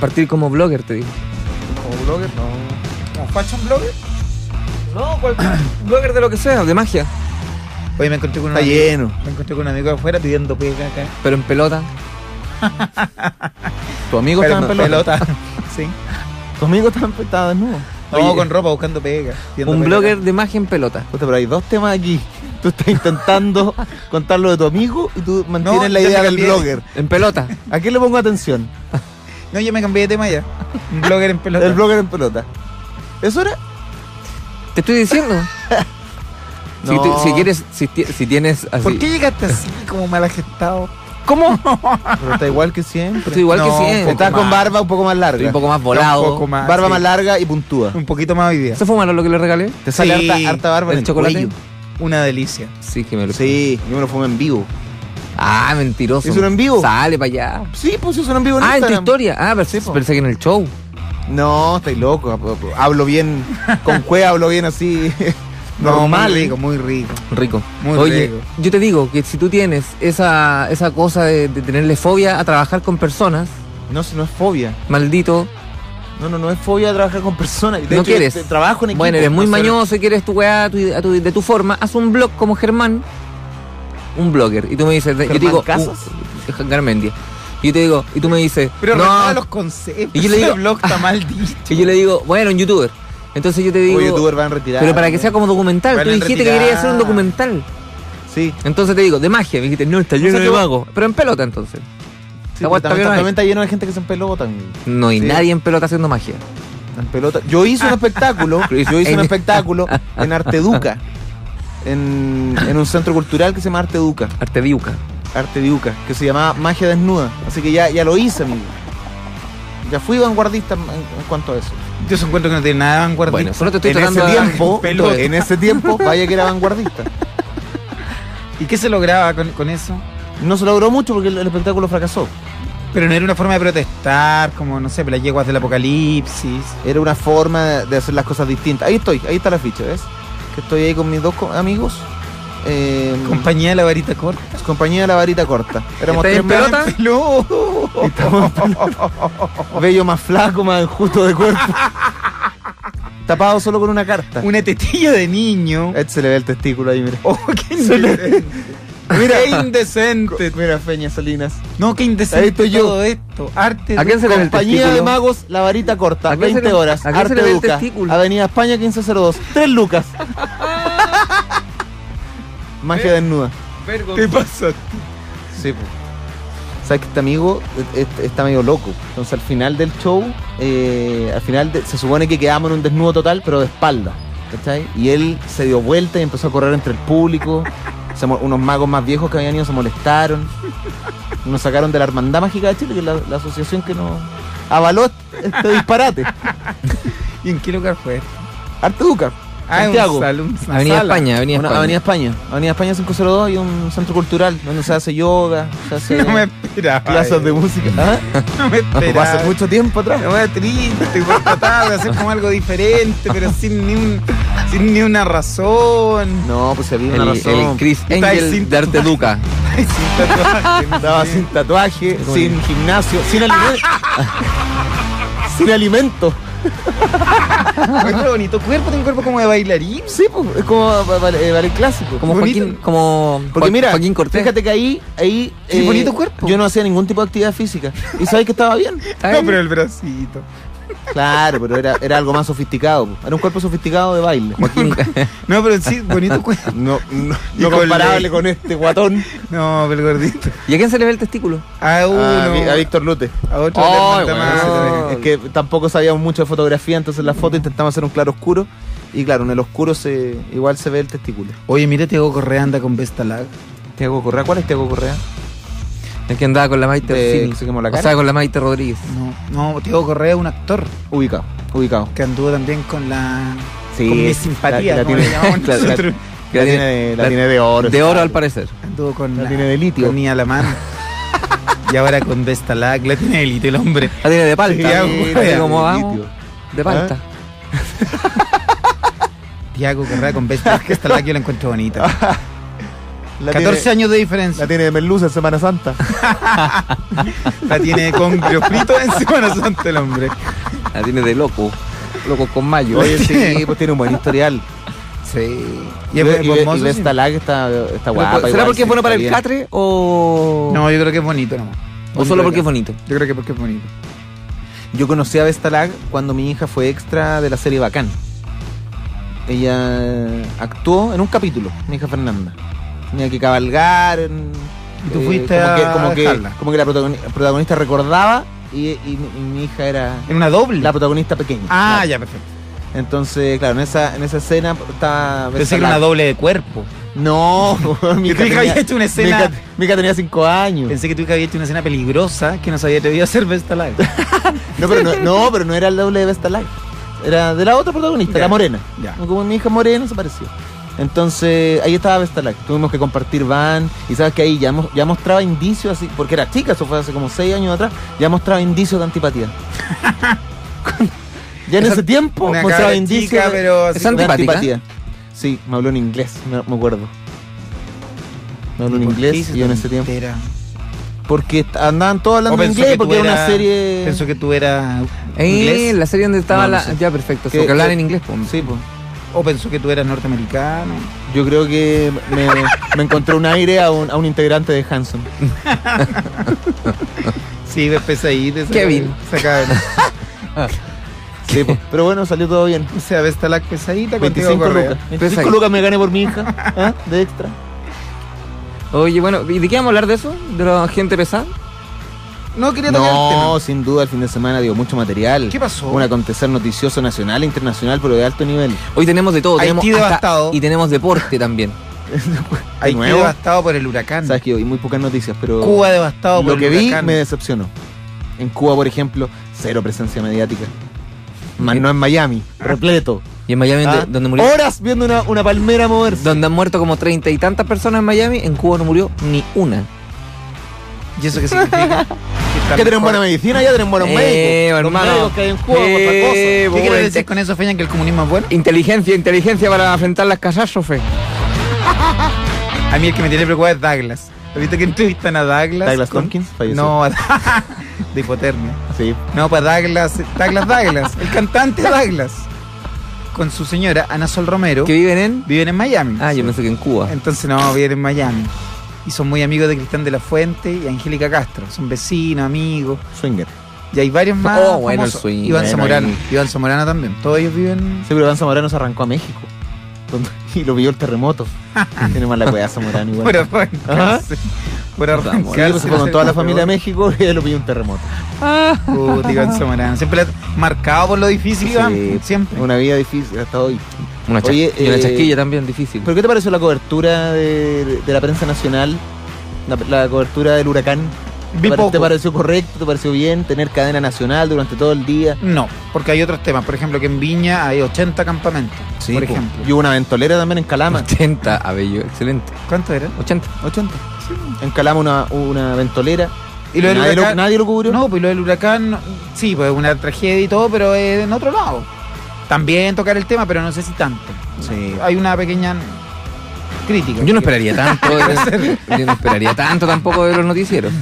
Partir, como blogger, te digo. ¿Como blogger? No. ¿Como fashion blogger? No, blogger de lo que sea, de magia. Oye, me encontré con un Está amigo. lleno. Me encontré con un amigo afuera pidiendo pega acá. Pero en pelota. ¿Tu amigo Pero estaba en pelota? pelota. sí. ¿Tu amigo estaba desnudo? No, Oye, con ropa buscando pega. Un pega blogger acá. de magia en pelota. puta, pero hay dos temas aquí. Tú estás intentando contar lo de tu amigo y tú mantienes No, la idea del blogger. En pelota. ¿A qué le pongo atención? No, yo me cambié de tema ya. Un blogger en pelota. El blogger en pelota. ¿Eso era? Te estoy diciendo. Si, No. tú- si quieres, si, ti- si tienes así. ¿Por qué llegaste así, como mal agestado? ¿Cómo? Pero está igual que siempre. Estoy igual No, que siempre. Estás con barba un poco más larga. Estoy un poco más volado. Un poco más. barba sí. más larga y puntúa. Un poquito más hoy día. ¿Se fumaron lo que le regalé? Te sale Sí. harta, harta barba en ¿El el chocolate? cuello. Una delicia. Sí, que me lo Sí, yo me lo fumé en vivo. Ah, mentiroso. ¿Es uno en vivo? Sale para allá. Sí, pues eso en vivo en Ah, en tu historia. Ah, pero Sí, po. pensé que en el show. No, estáis loco. Hablo bien, con cueva hablo bien así. No, normal. muy rico, muy rico. Rico. Muy Oye, rico. yo te digo que si tú tienes esa, esa cosa de, de tenerle fobia a trabajar con personas, No, si no es fobia. maldito, No, no, no es fobia de trabajar con personas. De no hecho, quieres. Trabajo en equipo. Bueno, eres muy no mañoso y quieres tu weá a tu- a tu- de tu forma, haz un blog como Germán, un blogger. Y tú me dices, yo te ¿Germán digo, Casas? uh, Garmendia. Y yo te digo, y tú me dices, Pero no. los conceptos. Y yo le Ese digo- blog está mal dicho. Y yo le digo, bueno, un youtuber. Entonces yo te digo, Los youtubers van a retirar. pero para que sea como documental, tú dijiste que querías hacer un documental. Sí. Entonces te digo, de magia, me dijiste, no, está lleno O sea de magos. Pero en pelota entonces. sí también, también está lleno de gente que se pelota. No hay Sí. nadie en pelota haciendo magia. En pelota. Yo hice un espectáculo. yo hice un espectáculo en Arteduca. En, en un centro cultural que se llama Arteduca. Artediuca. Arteduca. Que se llamaba Magia Desnuda. Así que ya, ya lo hice, amigo. Ya fui vanguardista en, en cuanto a eso. Yo se encuentro que no tiene nada de vanguardista. Bueno, solo te estoy en ese tiempo, en ese tiempo, vaya que era vanguardista. ¿Y qué se lograba con, con eso? No se logró mucho porque el, el espectáculo fracasó. Pero no era una forma de protestar, como, no sé, las yeguas del apocalipsis. Era una forma de, de hacer las cosas distintas. Ahí estoy, ahí está la ficha, ¿ves? Que estoy ahí con mis dos amigos. Eh, Compañía de la varita corta. compañía de la varita corta. Éramos ¿Estáis tres en pelota? pelota. bello más flaco, más enjuto de cuerpo. Tapado solo con una carta. Una tetilla de niño. Este se le ve el testículo ahí, mira. Oh, qué. Mira. qué indecente. Mira, Feña Salinas. No, qué indecente Ahí estoy yo. todo esto. Arte ¿A quién se Compañía de? Magos, la varita corta, ¿A quién se 20 le- horas, a quién se le ve el Arteduca, testículo? Avenida España 1502, 3 lucas. Magia desnuda. ¿Qué pasa? Sí, pues. Sabes que este amigo eh, eh, está medio loco. Entonces al final del show, eh, al final de- se supone que quedamos en un desnudo total, pero de espalda. ¿Cachai? Y él se dio vuelta y empezó a correr entre el público. Se unos magos más viejos que habían ido se molestaron. Nos sacaron de la Hermandad Mágica de Chile, que es la, la asociación que nos avaló este disparate. ¿Y en qué lugar fue? Arteduca, Ah, Santiago. un salón, una Avenida sala. España, Avenida Una- España. Avenida España. Avenida España 502 y un centro cultural donde se hace yoga, se hace No me esperaba. clases de música. ¿Ah? No me Fue esperaba. hace mucho tiempo atrás. Me voy triste por tratar de hacer como algo diferente, pero sin ni, un, sin ni una razón. No, pues había una El, razón. el Chris Angel sin de Arteduca. Ay, sin tatuaje. Estaba sin tatuaje, sin gimnasio, sin alimento. sin alimento. Qué bonito cuerpo, tiene un cuerpo como de bailarín. Sí, pues, es como ba- eh, ballet clásico. Como Bonito. Joaquín, como Porque mira, Joaquín Cortés. fíjate que ahí, ahí eh, Sí, bonito cuerpo. yo no hacía ningún tipo de actividad física. Y sabes que estaba bien. ¿Está No, pero el bracito. Claro, pero era, era algo más sofisticado. Era un cuerpo sofisticado de baile. Joaquín, No, pero sí, bonito cuerpo. No, no, no con comparable con este guatón. No, pero el gordito. ¿Y a quién se le ve el testículo? A uno. A, Víctor Lute. A otro. Bueno, ese Es que tampoco sabíamos mucho de fotografía, entonces en la foto intentamos hacer un claro oscuro. Y claro, en el oscuro se, igual se ve el testículo. Oye, mira, Diego Correa anda con Vestalag. Tiago Correa, ¿cuál es Tiago Correa? El que andaba con la Maite De- Orsini. O sea, con la Maite Rodríguez. No, no, Diego Correa es un actor Ubicado, ubicado. que anduvo también con la. Sí, con mi la- simpatía, la como tiene- le llamamos la- la- nosotros. Que La la tiene de, la la- tiene de oro. De oro al parecer. Anduvo con La tiene de litio. Con Nia Alamán. y ahora con Vestalag. La tiene de litio el hombre. La tiene de palta. Sí, de vamos. litio. De palta. Diego Correa con. Vestalag yo la encuentro bonita. La 14 tiene- años de diferencia. La tiene de merluza en Semana Santa. La tiene congrio frito en Semana Santa el hombre. La tiene de loco. Loco con mayo. Oye, sí, pues tiene un buen historial. Sí. Y, es y, y, hermoso, sí. Vesta Lag está, está guapa. ¿Será igual, porque es sí, bueno para el catre o.? No, yo creo que es bonito nomás. o solo porque es bonito. Yo creo que porque es bonito. Yo conocí a Vesta Lag cuando mi hija fue extra de la serie Bacán. Ella actuó en un capítulo, mi hija Fernanda. Tenía que cabalgar. Y tú eh, fuiste como a que, como, que, como que la protagoni- protagonista recordaba y, y mi- y mi hija era ¿En una doble? la protagonista pequeña. ah, Claro. ya, perfecto. Entonces, claro, en esa, en esa escena estaba. Pensé que era una doble de cuerpo. No, mi hija había hecho una mi escena- hija- mi hija tenía 5 años. Pensé que tu hija había hecho una escena peligrosa que no se había atrevido a hacer Vesta Live. No, pero no, no, pero no era el doble de Vesta Live. Era de la otra protagonista, Ya. la morena. Ya. Como mi hija morena se pareció. Entonces, ahí estaba Vesta Live. Tuvimos que compartir van. Y sabes que ahí ya, mo- ya mostraba indicios así, porque era chica, eso fue hace como 6 años atrás. Ya mostraba indicios de antipatía. ya en Esa- ese tiempo mostraba indicios chica, de, pero Es antipatía. Sí, me habló en inglés, me, me acuerdo. Me habló en ¿Por qué inglés y yo en ese tiempo. entera? Porque andaban todos hablando inglés que porque era una serie. Pensó que tú eras Eh, inglés. la serie donde estaba No, no la. sé. Ya, perfecto. ¿Qué- Porque hablaban en inglés, pues. Sí, pues. O pensó que tú eras norteamericano. Yo creo que me, me encontré un aire a un, a un integrante de Hanson. Sí, ves pesadito. esa- Kevin. esa cabra. Sí, pues. Pero bueno, salió todo bien. O sea, ves la pesadita contigo 25 Correa. lucas. 25 Pesadito. lucas me gané por mi hija. ¿ah? De extra. Oye, bueno, ¿y de qué vamos a hablar de eso? ¿De la gente pesada? No quería tocar el No, tema. sin duda el fin de semana dio mucho material. ¿Qué pasó? Un acontecer noticioso nacional e internacional, pero de alto nivel. Hoy tenemos de todo. Haití tenemos hasta- devastado. y tenemos deporte también. Haití nuevo. devastado por el huracán. Sabes que yo vi muy pocas noticias, pero. Cuba devastado por Lo que el vi huracán. me decepcionó. En Cuba, por ejemplo, cero presencia mediática. Más no en Miami, repleto. Y en Miami, Ah, donde, donde murió. Horas viendo una, una palmera moverse. Donde han muerto como treinta y tantas personas en Miami, en Cuba no murió ni una. ¿Y eso qué significa? que tienen mejor. buena medicina, ya tienen buenos Eh, médicos. Los hermano. médicos que hay en Cuba, Eh, otra cosa. ¿Qué Bueno, quiere decir con eso, Feña, que el comunismo es bueno? Inteligencia, inteligencia para enfrentar las catástrofes. A mí el que me tiene preocupado es Douglas. ¿Has visto que entrevistan a Douglas? Douglas con- Tompkins falleció. No, a- de hipotermia. Sí. No, para Douglas, Douglas Douglas, el cantante Douglas. Con su señora, Ana Sol Romero, ¿Que viven en? viven en Miami. Ah, yo pensé que en Cuba. Entonces no, viven en Miami. Y son muy amigos de Cristian de la Fuente y Angélica Castro. Son vecinos, amigos. Swinger. Y hay varios más. Oh, bueno, el swing, Iván bueno, Zamorano. Iván Zamorano también. Todos ellos viven. Sí, pero Iván Zamorano se arrancó a México. Y lo vio el terremoto. Tiene mala cueva Zamorano igual. Por Ajá. arrancarse. Pues, se fue con toda la familia a México y lo pilló un terremoto. Puta, Iván Zamorano. Siempre marcado por lo difícil, Iván. Sí, Siempre. Una vida difícil hasta hoy. Una, Oye, y una eh, chasquilla también difícil. ¿Pero qué te pareció la cobertura de, de la prensa nacional? La, la cobertura del huracán. Vi ¿Te, pare- poco. te pareció correcto? ¿Te pareció bien tener cadena nacional durante todo el día? No, porque hay otros temas. Por ejemplo, que en Viña hay 80 campamentos. por po. ejemplo. Y hubo una ventolera también en Calama. 80, Abello, excelente. ¿Cuánto era? 80. 80. En Calama una, una ventolera. Y lo del nadie, huracán- lo, nadie lo cubrió. No, pues lo del huracán, sí, pues es una tragedia y todo, pero es en otro lado. También tocar el tema, pero no sé si tanto. Sí. Hay una pequeña crítica. Yo no esperaría tanto. de- yo no esperaría tanto tampoco de los noticieros.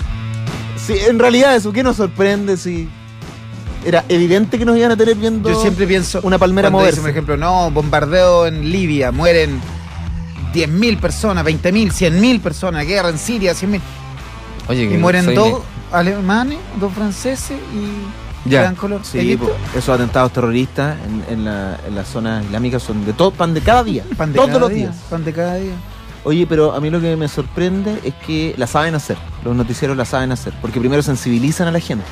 Sí, en realidad eso, ¿qué nos sorprende si era evidente que nos iban a tener viendo Yo siempre pienso. una palmera moverse? dicen, por ejemplo, no, bombardeo en Libia, mueren 10.000 personas, 20.000, 100.000 personas, guerra en Siria, 100.000. Oye, Y que mueren dos alemanes, dos franceses y Ya. dan color. Sí, po, esos atentados terroristas en, en la, en las zonas islámicas son de todo, pan de cada día. Pan de todos cada los día, días. Pan de cada día. Oye, pero a mí lo que me sorprende es que la saben hacer. Los noticieros la saben hacer. Porque primero sensibilizan a la gente.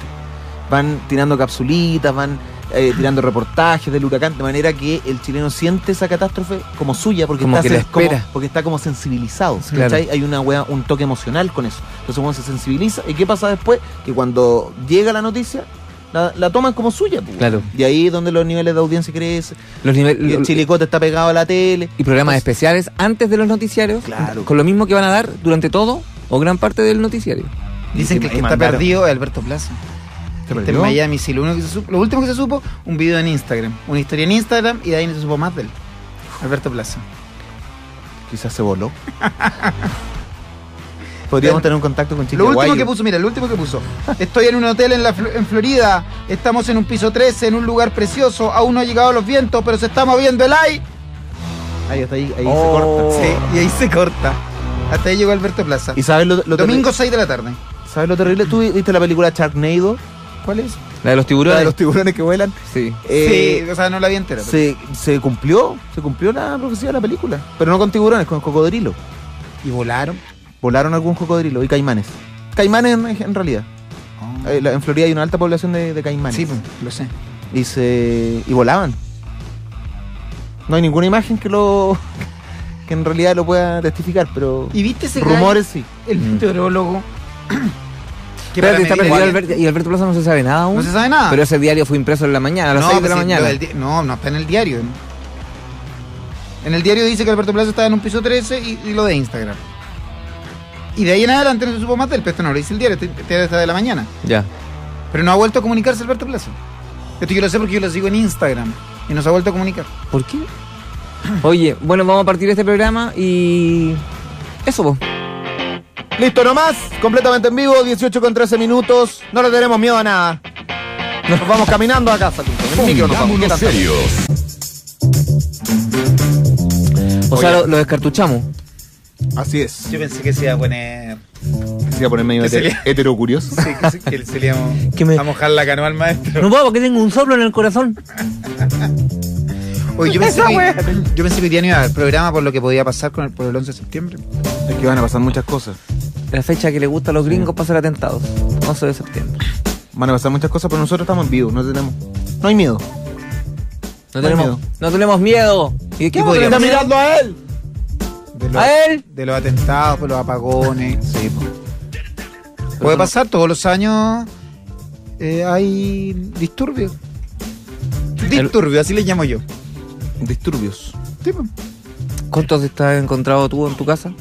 Van tirando capsulitas, van eh, tirando reportajes del huracán, de manera que el chileno siente esa catástrofe como suya, porque, Como está, como- espera. porque está como sensibilizado. Claro. Hay una wea, un toque emocional con eso. Entonces uno se sensibiliza. ¿Y qué pasa después? Que cuando llega la noticia, la, la toman como suya. pues. Claro. Y ahí es donde los niveles de audiencia crecen. Los niveles. Y el chilicote está pegado a la tele. y programas especiales antes de los noticiarios. Claro. Con lo mismo que van a dar durante todo o gran parte del noticiario. Dicen que el que está mandaron- perdido es Alberto Plaza. ¿Se Está en Miami, sí. Lo, único que se supo- lo último que se supo, un video en Instagram. Una historia en Instagram y de ahí no se supo más de él. Alberto Plaza. Quizás se voló. Podríamos tener un contacto con Chiqui Lo último que puso, mira, lo último que puso. Estoy en un hotel en, la, en Florida. Estamos en un piso 13, en un lugar precioso. Aún no han llegado los vientos, pero se está moviendo el aire. Ahí, hasta ahí, ahí Oh. se corta. Sí, y ahí se corta. Hasta ahí llegó Alberto Plaza. ¿Y sabes lo, lo Domingo terri- 6 de la tarde. ¿Sabes lo terrible? ¿Tú viste la película Sharknado? ¿Cuál es? La de los La tiburones. de los tiburones que vuelan. Sí. Eh, sí, o sea, no la vi entera. pero- se, se cumplió, se cumplió la profecía de la película. Pero no con tiburones, con cocodrilos. Y volaron. Volaron algún cocodrilo y caimanes. Caimanes en, en realidad. Eh, la- En Florida hay una alta población de, de caimanes. Sí, pues, lo sé. y se y volaban. No hay ninguna imagen que lo que en realidad lo pueda testificar, pero ¿Y viste ese rumores sí. el meteorólogo? que Espérate, está perdido el- Alberto, y Alberto Plaza no se sabe nada aún. No se sabe nada. Pero ese diario fue impreso en la mañana, a las No, 6 de pues la sí, mañana. no, no está en el diario. En el diario dice que Alberto Plaza estaba en un piso 13 y, y lo de Instagram. Y de ahí en adelante no se supo más del esto no lo dice el diario, este este diario está de la mañana. Ya. Pero no ha vuelto a comunicarse Alberto Plaza. Esto yo lo sé porque yo lo sigo en Instagram. Y no se ha vuelto a comunicar. ¿Por qué? Oye, bueno, vamos a partir este programa y. Eso, pues. Listo nomás, completamente en vivo, 18 con 13 minutos. No le tenemos miedo a nada. Nos vamos caminando a casa. En el micro nos vamos. ¿Qué Pongámonos serios. O sea, lo, lo descartuchamos. Así es. Yo pensé que se iba a poner. Se iba a poner medio heter- sería- heterocurioso. Sí, que, se- que se le íbamos Que me- a mojar la canoa al maestro. No puedo porque tengo un soplo en el corazón. Oye, yo pensé, que, yo pensé que hoy día no iba a haber programa por lo que podía pasar con el, por el 11 de septiembre. Es que van a pasar muchas cosas. La fecha que le gusta a los gringos para ser atentados. 11 de septiembre. Van a pasar muchas cosas, pero nosotros estamos en vivo, no tenemos. No hay miedo. No tenemos, miedo. no tenemos miedo. ¿Y de qué Y vamos a él! De los, ¿A él? de los atentados, por los apagones. Sí, po. Puede pasar, todos los años eh, hay disturbios. Disturbios, así le llamo yo. Disturbios. Sí. ¿Cuántos estás encontrado tú en tu casa?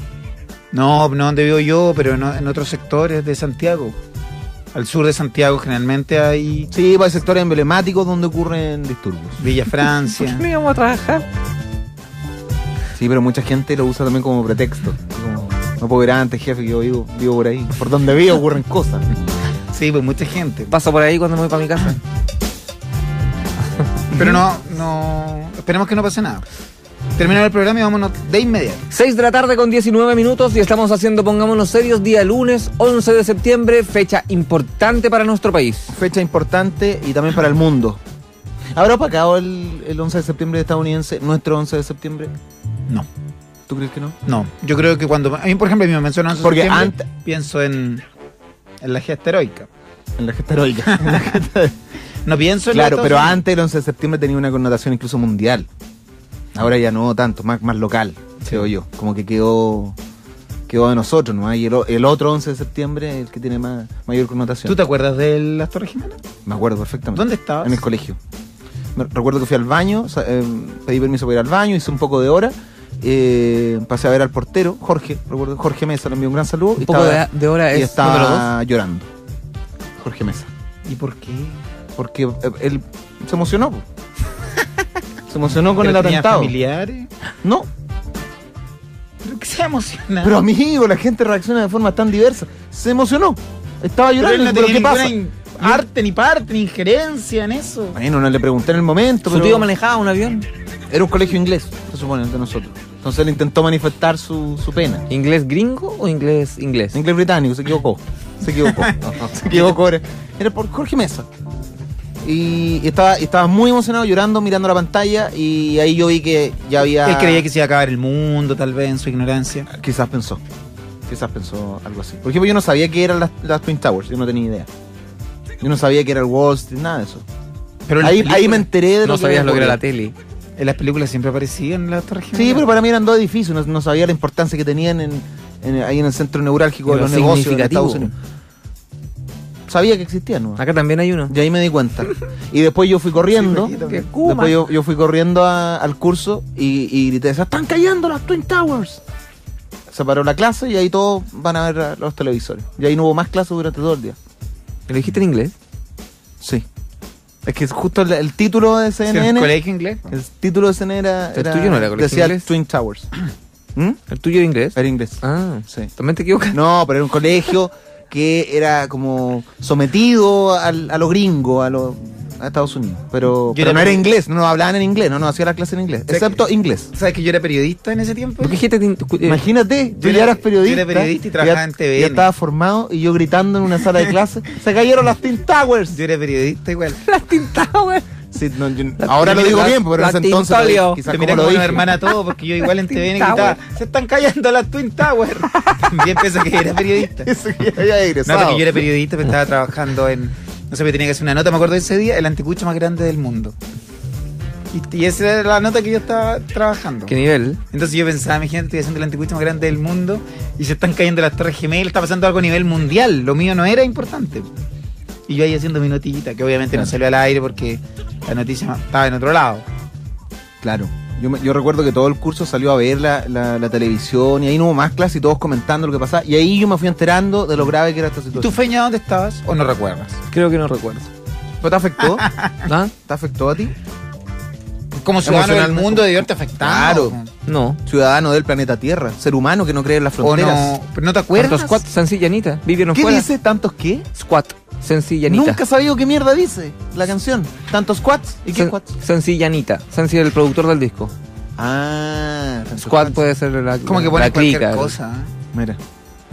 No, no donde vivo yo, pero en otros sectores de Santiago. Al sur de Santiago generalmente hay Sí, pues, hay sectores emblemáticos donde ocurren disturbios. Villa Francia. No íbamos a trabajar. Sí, pero mucha gente lo usa también como pretexto. Como, no puedo ir antes, jefe, que yo vivo, vivo por ahí. Por donde vivo ocurren cosas. Sí, pues mucha gente. Paso por ahí cuando me voy para mi casa. Pero no, no. Esperemos que no pase nada. Terminamos el programa y vámonos de inmediato. 6 de la tarde con 19 minutos y estamos haciendo Pongámonos Serios día lunes 11 de septiembre, fecha importante para nuestro país. Fecha importante y también para el mundo. ¿Habrá opacado el, el 11 de septiembre estadounidense, nuestro 11 de septiembre? No. ¿Tú crees que no? No. Yo creo que cuando. A mí, por ejemplo, a mí me mencionan 11 de Porque septiembre, antes- pienso en. En la gesta heroica. En la gesta heroica. No pienso en claro, pero Unidos. antes el 11 de septiembre tenía una connotación incluso mundial. Ahora ya no tanto, más, más local, creo yo. Como que quedó quedó de nosotros, ¿no? Y el, otro 11 de septiembre es el que tiene más, mayor connotación. ¿Tú te acuerdas de las Torres Jiménez? Me acuerdo perfectamente. ¿Dónde estabas? En el colegio. Recuerdo que fui al baño, o sea, eh, pedí permiso para ir al baño, hice un poco de hora, eh, pasé a ver al portero, Jorge, recuerdo, Jorge Mesa, le envió un gran saludo. Un poco de, de hora y es estaba número 2. llorando. Jorge Mesa. ¿Y por qué? Porque eh, él se emocionó. se emocionó con el ¿Pero tenía atentado. familiares? No, ¿Pero que se emociona? pero amigo, la gente reacciona de forma tan diversa. Se emocionó. Estaba Pero llorando. él no ¿pero tenía qué pasa? in- arte, ni parte, ni injerencia en eso. Bueno, no le pregunté en el momento. Su pero tío manejaba un avión. Era un colegio inglés, se supone, de nosotros. Entonces él intentó manifestar su, su pena. ¿Inglés gringo o inglés inglés? Inglés británico, se equivocó. Se equivocó. se equivocó. Era, era por Jorge Mesa. Y, estaba, estaba muy emocionado, llorando, mirando la pantalla. Y ahí yo vi que ya había. Él creía que se iba a acabar el mundo, tal vez, en su ignorancia. Quizás pensó. Quizás pensó algo así. Por ejemplo, yo no sabía que eran las, las Twin Towers. Yo no tenía idea. Yo no sabía que era el Wall Street, nada de eso. Pero Ahí, ahí me enteré de No lo que sabías lo que era la tele. En las películas siempre aparecían las Torres Sí, pero para mí eran dos edificios. No, no sabía la importancia que tenían en, en- ahí en el centro neurálgico de los negocios de. Estados Unidos. Sabía que existían, ¿no? Acá también hay uno. Y ahí me di cuenta. Y después yo fui corriendo. Sí, después yo, yo fui corriendo a- al curso y, y grité, se están cayendo las Twin Towers. Se paró la clase y ahí todos van a ver a los televisores. Y ahí no hubo más clases durante todo el día. ¿Lo dijiste en inglés? Sí. Es que justo el, el título de CNN, el colegio inglés. el título de CNN era, ¿El tuyo no era colegio decía inglés? Twin Towers. ¿Mm? ¿El tuyo de inglés? Era inglés. Ah, Sí. también te equivocas. No, pero era un colegio que era como sometido al- a lo gringo, a lo a Estados Unidos. Pero, Yo pero era no era inglés, no nos hablaban en inglés, no nos hacía la clase en inglés, excepto que- inglés. ¿Sabes que yo era periodista en ese tiempo? ¿Por qué dijiste tin- cu- eh, Imagínate, tú yo ya era- eras periodista. yo era periodista y trabajaba ya- en TVN. Ya estaba formado y yo gritando en una sala de clase, se cayeron las Twin Towers. Yo era periodista igual. las tintas, güey? Sí, no, yo- ahora lo digo la- bien, pero en ese entonces quizás Te como lo como una dije. hermana todo, porque yo igual en TVN gritaba, Tower. se están cayendo las Twin Towers. También pensé que era periodista. Eso que había No, porque yo era periodista, pero estaba trabajando en. No sé, me tenía que hacer una nota, me acuerdo de ese día, el anticucho más grande del mundo. Y, y esa era la nota que yo estaba trabajando. ¿Qué nivel? Entonces yo pensaba, imagínate, estoy haciendo el anticucho más grande del mundo y se están cayendo las torres gemelas, está pasando algo a nivel mundial. Lo mío no era importante. Y yo ahí haciendo mi notillita, que obviamente no Claro. salió al aire porque la noticia estaba en otro lado. Claro. Yo, me- yo recuerdo que todo el curso salió a ver la, la- la televisión y ahí no hubo más clases y todos comentando lo que pasaba. Y ahí yo me fui enterando de lo grave que era esta ¿Y situación. tú, Feña, dónde estabas? ¿O no recuerdas? Creo que no recuerdo. ¿Pero te afectó? ¿Ah? ¿Te afectó a ti? Como ciudadano del mundo debió haberte afectado. Claro. No. Ciudadano del planeta Tierra, ser humano que no cree en las O fronteras. no, pero no te acuerdas. ¿Cuántos squats? Sencillanita. Vivian ¿Qué fuera. dice? ¿Tantos qué? Squat. Sencillanita. Nunca he sabido qué mierda dice la canción. ¿Tantos squats? ¿Y qué Sen- squats? Sencillanita. Sensi el productor del disco. Ah, tantos Squat puede ser la, Como que la ponen cualquier clica. cosa. ¿eh? Mira.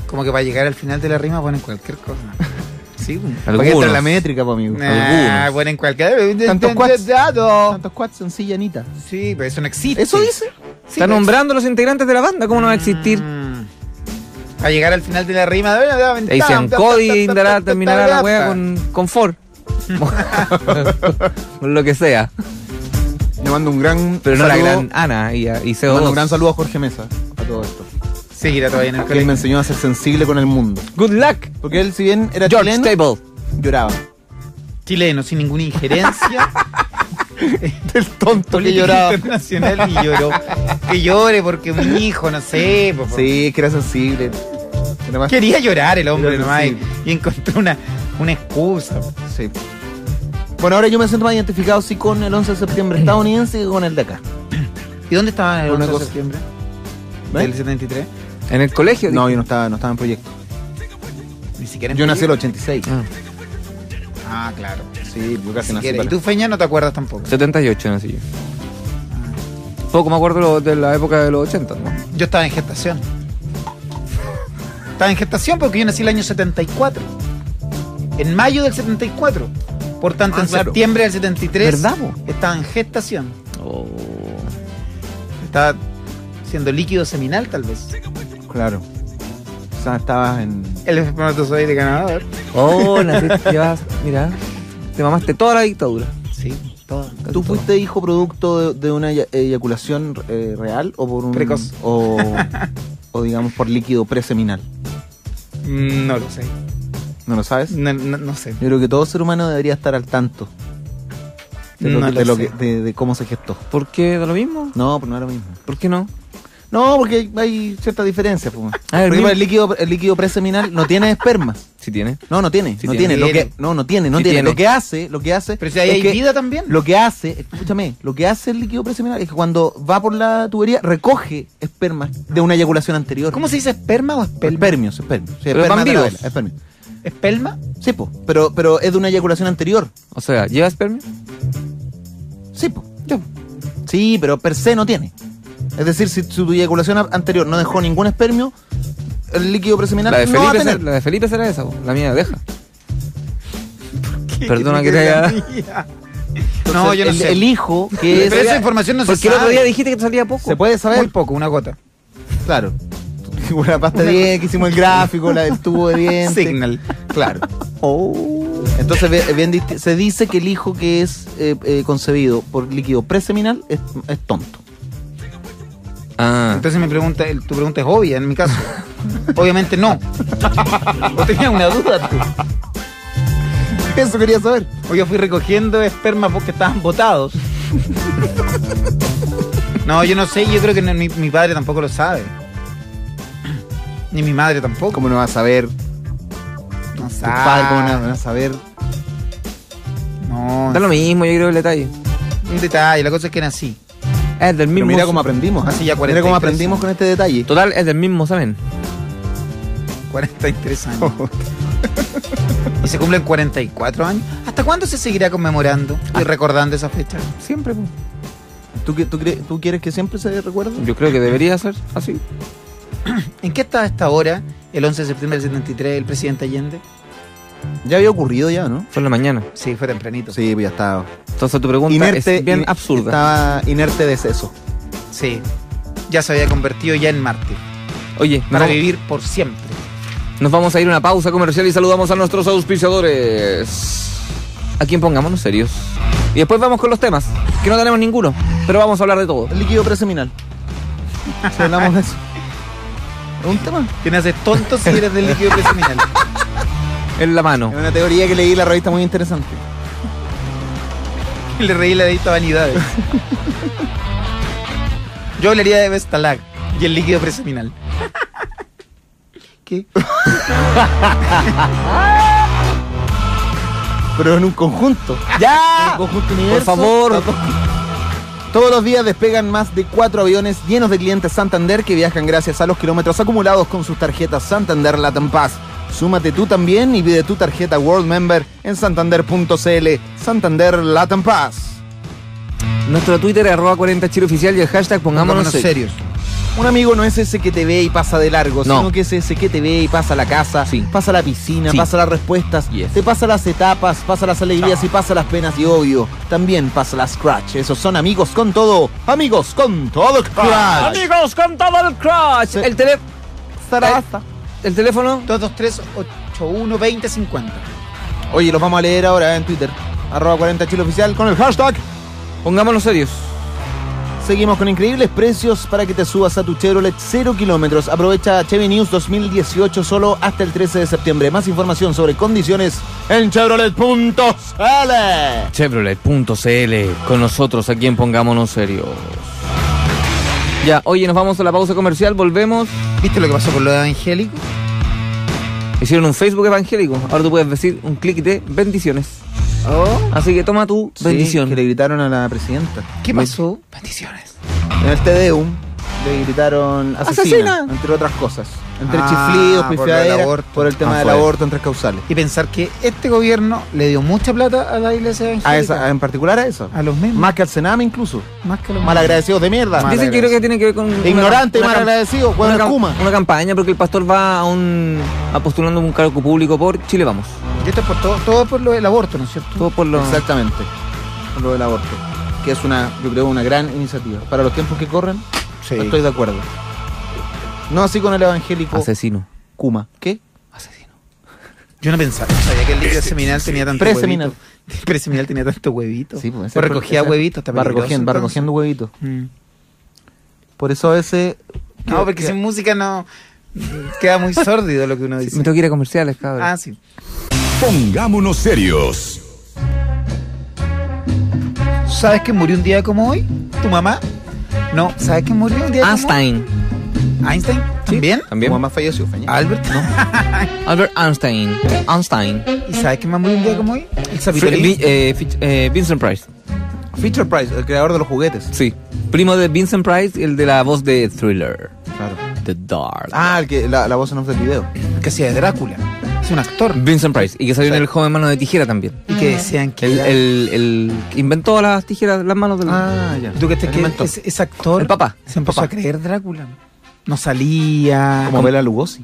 Como que para llegar al final de la rima ponen cualquier cosa. Sí, pues. Para que Algunos. la métrica, pues, amigo. Nah, Algunos. ponen cualquier. Tantos quads. Squats, sencillanita. Sí, pero eso no existe. ¿Eso dice? Sí, Está nombrando a los integrantes de la banda. ¿Cómo no va a existir? Mm. Para llegar al final de la rima. Te dicen Cody indará- terminará la wea con, con Ford. con lo que sea. Le mando un gran Pero no la saludo- gran Ana y, a- y le mando un gran CO2. saludo a Jorge Mesa a todo esto. Seguirá todavía en el Que él me enseñó a ser sensible con el mundo. Good luck. Porque él, si bien era George chileno, Stable. lloraba. Chileno, sin ninguna injerencia. Del tonto que lloraba. internacional y lloró. Que llore porque un hijo, no sé. po, po. Sí, que era sensible. Quería llorar el hombre nomás y, y encontró una, una excusa. Sí. Bueno, ahora yo me siento más identificado sí con el 11 de septiembre estadounidense que con el de acá. ¿Y dónde estaba el Por una 11 de septiembre? ¿Eh? ¿Del 73? En el colegio. No, yo no estaba, no estaba en proyecto. Ni siquiera en Yo nací el proyecto. 86. Ah, Ah, claro. Sí, yo casi nací para- Y tú, Feña, no te acuerdas tampoco. 78 nací yo. Poco me acuerdo lo- de la época de los 80, ¿no? Yo estaba en gestación. Estaba en gestación porque yo nací el año 74. En mayo del 74. Por tanto, Ah, en claro. septiembre del 73 ¿Verdad, po? estaba en gestación. Oh. Estaba siendo líquido seminal, tal vez. Claro. O sea, estabas en. El espermatozoide ganador. Oh, naciste, llevas, mira, te mamaste toda la dictadura. Sí, todo. casi ¿Tú todo. fuiste hijo producto de, de una eya- eyaculación eh, real o por un. Precoz. O, o digamos por líquido preseminal? Mm, No lo sé. ¿No lo sabes? No, no- no sé. Yo creo que todo ser humano debería estar al tanto de, lo No que- lo de, lo sé. que- de- de cómo se gestó. ¿Por qué da lo mismo? No, pero no es lo mismo. ¿Por qué no? No, porque hay, cierta diferencia. pues. Ah, el líquido, el líquido preseminal no tiene espermas. Sí tiene. No, no tiene, Sí no tiene. tiene. Lo que, no, no tiene, no Sí tiene. tiene. Lo que hace, lo que hace. Pero si ahí hay que vida también. Lo que hace, escúchame, lo que hace el líquido preseminal es que cuando va por la tubería recoge espermas de una eyaculación anterior. ¿Cómo se dice esperma o espelma? Espermios, espermios. Sí, esperma van de la vivos. vela, espermios. ¿Espelma? Sí, po, pero, pero es de una eyaculación anterior. O sea, ¿lleva espermio? Sí, po. Sí, pero per se no tiene. Es decir, si tu eyaculación anterior no dejó ningún espermio, el líquido preseminal La de, no va a Felipe, tener. se- la de Felipe será esa, la mía deja. ¿Qué Perdona que te haya-? Entonces, No, yo no el, sé. El hijo, que es. Pero esa información no se Porque el otro sabe. día dijiste que te salía poco. Se puede saber. Muy poco, una gota. Claro. Una pasta de dientes, que hicimos el gráfico, la del tubo de dientes. Signal. Claro. Entonces bien- se dice que el hijo que es eh, eh, concebido por líquido preseminal es, es tonto. Ah, Entonces mi pregunta, tu pregunta es obvia en mi caso. Obviamente no. ¿O tenías una duda tú? Eso quería saber. O yo fui recogiendo esperma porque estaban botados. No, yo no sé, yo creo que no- mi, mi padre tampoco lo sabe. Ni mi madre tampoco. ¿Cómo no va a saber? No Tu padre, ¿cómo no va a saber? No, da lo mismo, yo creo el detalle. un detalle, la cosa es que nací. Es del Pero mismo. mira cómo aprendimos. Hace ya Mira cómo 43. aprendimos con este detalle. Total, es del mismo semen. 43 años. y se cumplen 44 años. ¿Hasta cuándo se seguirá conmemorando y recordando esa fecha? Siempre, pues. ¿Tú, tú, ¿Tú quieres que siempre se recuerde? Yo creo que debería ser así. ¿En qué está hasta ahora, el 11 de septiembre del 73, el presidente Allende? Ya había ocurrido ya, ¿no? Fue en la mañana. Sí, fue tempranito. Sí, pues ya estaba. Entonces tu pregunta Inerte. es bien in- absurda. Estaba inerte de seso. Sí. Ya se había convertido ya en mártir. Oye, Para vamos, vivir por siempre. nos vamos a ir a una pausa comercial y saludamos a nuestros auspiciadores. A quien pongámonos serios. Y después vamos con los temas, que no tenemos ninguno, pero vamos a hablar de todo. El líquido preseminal. Si hablamos de eso. Es un tema. Que me haces tonto si eres del líquido preseminal. En la mano. Es una teoría que leí en la revista muy interesante. Le reí la dedito a vanidades. Yo hablaría de Vestalag y el líquido preseminal. ¿Qué? Pero en un conjunto. ¡Ya! Un conjunto Por universo. favor. Todos los días despegan más de cuatro aviones llenos de clientes Santander que viajan gracias a los kilómetros acumulados con sus tarjetas Santander Latam Pass. Súmate tú también y pide tu tarjeta World Member en santander.cl. Santander Latam Pass. Nuestro Twitter es arroba 40 chile oficial y el hashtag pongámonos, Pongámonos serios. Un amigo no es ese que te ve y pasa de largo, No. sino que es ese que te ve y pasa a la casa, Sí. pasa a la piscina, Sí. pasa las respuestas, Yes. te pasa las etapas, pasa las alegrías y pasa las penas y obvio, también pasa las scratch. Esos son amigos con todo, amigos con todo crash. Amigos, con todo el crush. Sí. El, Zaraza. El teléfono 223-81-2050. Oye, los vamos a leer ahora en Twitter. Arroba 40 Chile Oficial con el hashtag. Pongámonos serios. Seguimos con increíbles precios para que te subas a tu Chevrolet 0 kilómetros. Aprovecha Chevy News 2018 solo hasta el 13 de septiembre. Más información sobre condiciones en Chevrolet.cl. Chevrolet.cl con nosotros aquí en Pongámonos Serios. Ya, oye, nos vamos a la pausa comercial, volvemos. ¿Viste lo que pasó con lo evangélico? Hicieron un Facebook evangélico. Ahora tú puedes decir un clic de bendiciones. Así que toma tu bendición. que le gritaron a la presidenta. ¿Qué pasó? Bendiciones. En el TDUM le gritaron asesina, ¡Asesina! entre otras cosas. Entre Ah, chiflidos, por lo del pifiadera, aborto. por el tema Ah, del aborto en tres causales. Y pensar que este gobierno le dio mucha plata a la iglesia evangélica. A esa, en particular a eso. A los mismos. Más que al Sename incluso. Más que a los Malagradecidos de mierda. Mal Dicen que creo que tiene que ver con. una- Ignorante, una malagradecido, Una, cam- Kuma. una campaña porque el pastor va a un a postulando un cargo público por Chile Vamos. Y esto es por todo, todo por lo del aborto, ¿no es cierto? Todo por lo Exactamente. Por lo del aborto. Que es una, yo creo, una gran iniciativa. Para los tiempos que corren, Sí. estoy de acuerdo. No así con el evangélico asesino. Kuma. ¿Qué? Asesino. Yo no pensaba, no sabía que el líquido seminal tenía tanto Preseminal. huevito. Preseminal tenía tanto huevito. Sí, pues, recogía huevitos, está Va recogiendo, va recogiendo huevitos. Mm. Por eso a veces. No, porque sin música no queda muy sórdido lo que uno dice. Me tengo que ir a comerciales, cabrón. Ah, sí. Pongámonos serios. ¿Sabes que murió un día como hoy? ¿Tu mamá? No, ¿sabes que murió un día Einstein. como? ¿Einstein? ¿También? También. Tu mamá falleció, Feña. ¿Albert? No. Albert Einstein. Einstein. ¿Y sabes quién más murió un día como hoy? El eh, Fitch- eh, Vincent Price. Feature Price, el creador de los juguetes. Sí. Primo de Vincent Price, el de la voz de Thriller. Claro. The Dark. Ah, el que, la, la voz en off del video. que hacía de Drácula. Es un actor. Vincent Price. Y que salió Sí. en el joven mano de tijera también. Y que decían que El, el, el inventó las tijeras, las manos del. Ah, ya. ¿Tú que te que inventó. ese, ese actor El papá. se empezó Papá. a creer Drácula. No salía. Como Bela Lugosi.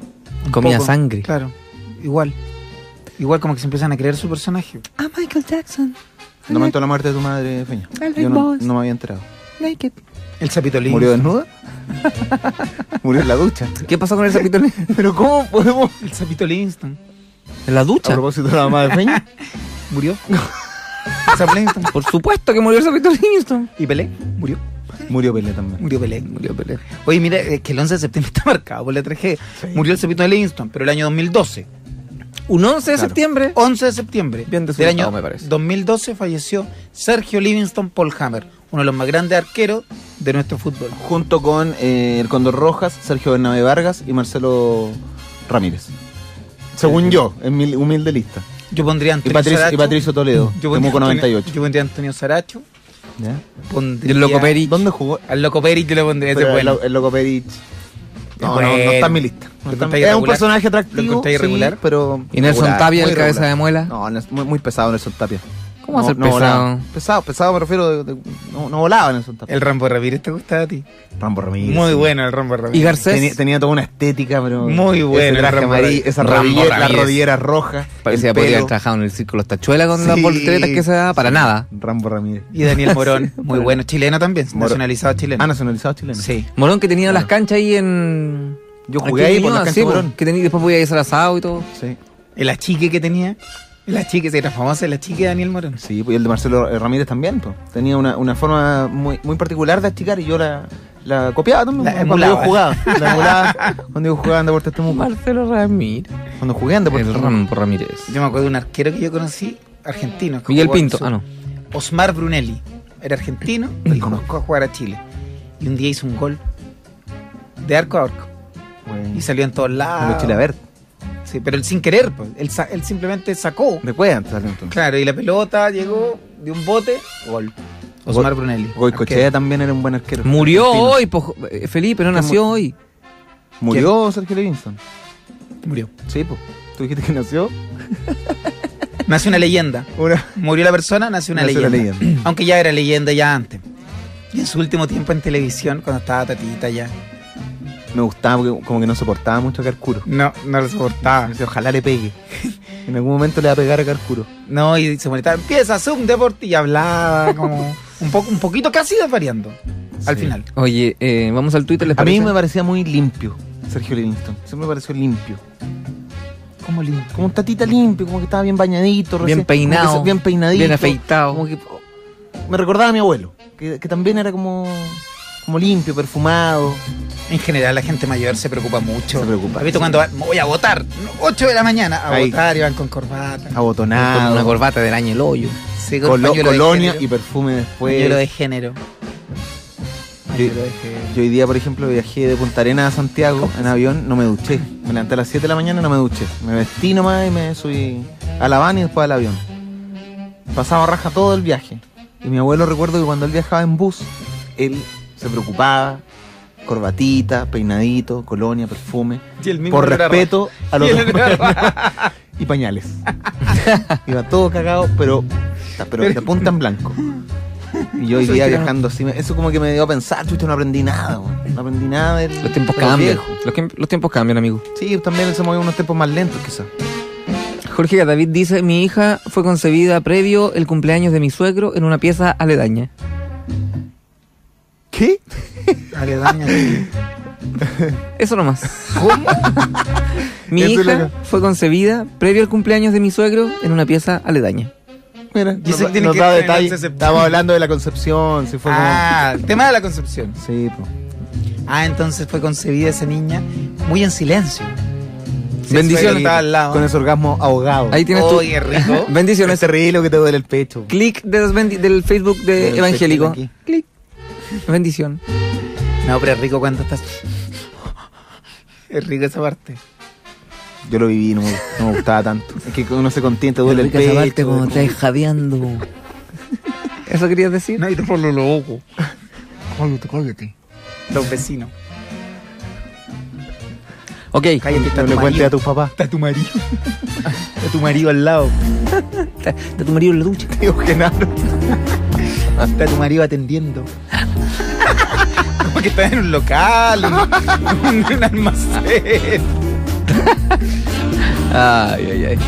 comía poco. sangre. Claro. Igual. Igual como que se empiezan a creer su personaje. Ah, Michael Jackson. No momento la muerte de tu madre, Feña. Yo no, no me había enterado. Naked. El Zapitolín. ¿Murió desnuda? Murió en la ducha. ¿Qué pasó con el Zapitolín? Pero ¿cómo podemos...? El Zapitolín. ¿En la A ducha? propósito de la mamá de Feña. Murió. El Zapitolín. Por supuesto que murió el Zapitolín. ¿Y Pelé? Murió. Murió Pelé también. Murió Pelé. Murió Pelé. Oye, mira, es que el 11 de septiembre está marcado por la tragedia. Murió el Cepito de Livingston, pero el año 2012. Un 11 de Claro. septiembre. 11 de septiembre Bien del año me parece. 2012 falleció Sergio Livingston Polhammer, uno de los más grandes arqueros de nuestro fútbol. Junto con eh, el Condor Rojas, Sergio Bernabé Vargas y Marcelo Ramírez. Según yo, en mi humilde lista. Yo pondría a Y Antonio Patricio, y. Patricio Toledo, yo pondría Temuco Antonio- 98. Yo pondría a Antonio Saracho, ¿Ya? Pondría- Y el Loco Peri. ¿Dónde jugó? Al Loco Peri yo le pondría ese bueno. el, el Loco Perich. No, no, bueno. no está en mi lista. No ¿Lo está en- encontráis es un personaje ¿Lo atractivo, sí, irregular? pero... Y Nelson regular, Tapia, el cabeza de muela. No, muy, muy pesado Nelson Tapia. ¿Cómo va a ser no pesado? volaba. Pesado, pesado me refiero, de- de- no, no volaba Nelson Tapia. El Rambo Ramírez te gustaba a ti. Rambo Ramírez. Muy sí. bueno el Rambo ¿Y Ramírez. Garcés? Tenía, tenía toda una estética, pero... Muy bueno, el Rambo amarillo, esa Rambo rodillera, la rodillera roja. Parecía haber trabajado en el círculo tachuela con Sí. las volteretas que se da. Para nada. Rambo Ramírez. Y Daniel Morón, muy bueno. Chileno también, Morón. nacionalizado chileno. Ah, nacionalizado chileno. Sí. Morón que tenía las canchas ahí en. Yo jugué en ahí por las canchas po, Morón. Que tenía, después podía ir a hacer asado y todo. Sí. El achique que tenía. Achique, se era famoso el achique de Daniel Morón. Sí, pues, y el de Marcelo Ramírez también, pues. Tenía una, una forma muy, muy particular de achicar y yo la, la copiaba también La cuando yo emulaba. jugaba. La emulaba cuando yo jugaba en Deportes Temuco. Marcelo Ramírez. Cuando jugué en Deportes El. Rambo Ramírez. Yo me acuerdo de un arquero que yo conocí, argentino. que Miguel jugó Pinto. su- Ah, no. Osmar Brunelli. Era argentino y conozco a jugar a Chile. Y un día hizo un gol de arco a arco. Bueno, Y salió en todos lados. los Chile Verde. Sí, pero él sin querer, pues. Él, sa- él simplemente sacó. De Cuean salió entonces. Claro, y la pelota llegó de un bote, gol. Osmar Brunelli. Goicochea también era un buen arquero. Murió Argentino. hoy, po- eh, Felipe, no ¿Qué nació mu- hoy. Murió Sergio Livingston. Murió. Sí, pues. ¿Tú dijiste que nació? Nació una leyenda. Una... Murió la persona, nació una Nació una leyenda. leyenda. Aunque ya era leyenda ya antes. Y en su último tiempo en televisión, cuando estaba Tatita ya. Me gustaba porque como que no soportaba mucho a Carcuro. No, no lo soportaba. Ojalá le pegue. En algún momento le va a pegar a Carcuro. No, y se molestaba. Empieza Zoom Deporte y hablaba como un poco, un poquito casi desvariando. Al Sí. final. Oye, eh, vamos al Twitter, ¿les A mí me parecía muy limpio Sergio Livingston. Siempre me pareció limpio. Como lindo. Como un tatita limpio, como que estaba bien bañadito. Bien recién- peinado, que se- bien peinadito. bien afeitado. Como que, me recordaba a mi abuelo, que, que también era como, como limpio, perfumado. En general, la gente mayor se preocupa mucho. Se preocupa, ¿Has visto sí. cuando va- voy a votar? 8 de la mañana a Ahí. votar y van con corbata. Con Abotonado. una corbata del año el hoyo. Sí, con colo- colonia y perfume después. Pañuelo de género. Yo, Pañuelo de género. yo hoy día, por ejemplo, viajé de Punta Arenas a Santiago en avión, no me duché. Me levanté a las 7 de la mañana y no me duché. Me vestí nomás y me subí a la van y después al avión. Pasaba raja todo el viaje. Y mi abuelo recuerdo que cuando él viajaba en bus, él se preocupaba, corbatita, peinadito, colonia, perfume, Y el mismo por respeto a los Y y pañales. Iba todo cagado, pero, pero de punta en blanco. Y yo hoy día viajando así, eso como que me dio a pensar, chucha, no aprendí nada, weón. no aprendí nada del, Los tiempos de cambian. Los, tiempos cambian, amigo. Sí, también se movió unos tiempos más lentos quizás. Jorge David dice, mi hija fue concebida previo el cumpleaños de mi suegro en una pieza aledaña. ¿Qué? Aledaña. Eso nomás. ¿Cómo? mi Eso hija fue concebida previo al cumpleaños de mi suegro en una pieza aledaña. Mira, tiene nos que da ver en detalles. 11 de septiembre. Estaba hablando de la concepción, si fue Ah, el tema de la concepción. Sí, pues. Ah, entonces fue concebida esa niña muy en silencio. Sí, Bendiciones. el suegro estaba al lado. Con ese orgasmo ahogado. Ahí tienes Oh, tu... qué rico. Bendiciones. Es terrible que te duele el pecho. Clic de los bendi- del Facebook de Del Evangélico. perfil Clic. Bendición. No, pero es rico cuando estás. Es rico esa parte. Yo lo viví, no me, no me gustaba tanto. Es que uno se contiene, te duele el Rica esa parte pecho. cuando estás jadeando. ¿Eso querías decir? No, y te por lo loco. Cállate, cállate. Los vecinos. Ok. Cállate, está No tu le cuentes a tus papás. Está tu marido. Está tu marido al lado. De tu marido en la ducha. Tío Genaro. Está tu marido atendiendo. Como que está en un local, en un almacén. Ay, ay, ay.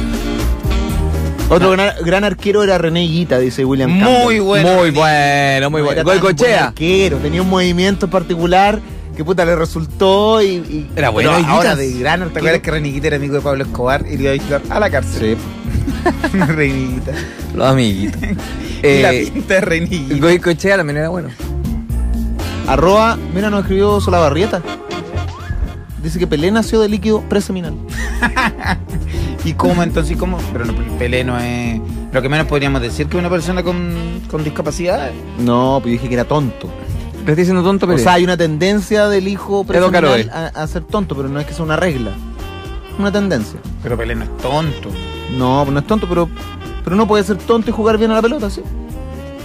Otro gran, gran arquero era René Guita, dice William Campbell. Muy bueno. Muy bueno, muy No bueno. Goicochea. arquero, tenía un movimiento particular que puta le resultó y. y- Era bueno, pero ahora de gran ¿Te acuerdas que Reniquita era amigo de Pablo Escobar y le iba a visitar a la cárcel? Sí. Reniquita. Los amiguitos. y la Eh, pinta de Reniquita. Goicochea también era bueno. Arroba, mira, nos escribió Solabarrieta. Dice que Pelé nació de líquido preseminal. ¿Y cómo entonces? ¿Y cómo? Pero no, Pelé no es. Lo que menos podríamos decir que una persona con, con discapacidad. No, pues yo dije que era tonto. Le estoy diciendo tonto, pero. O sea, hay una tendencia del hijo preseminal a, a ser tonto, pero no es que sea una regla. Una tendencia. Pero Pelé no es tonto. No, pues no es tonto, pero, pero no puede ser tonto y jugar bien a la pelota, ¿sí?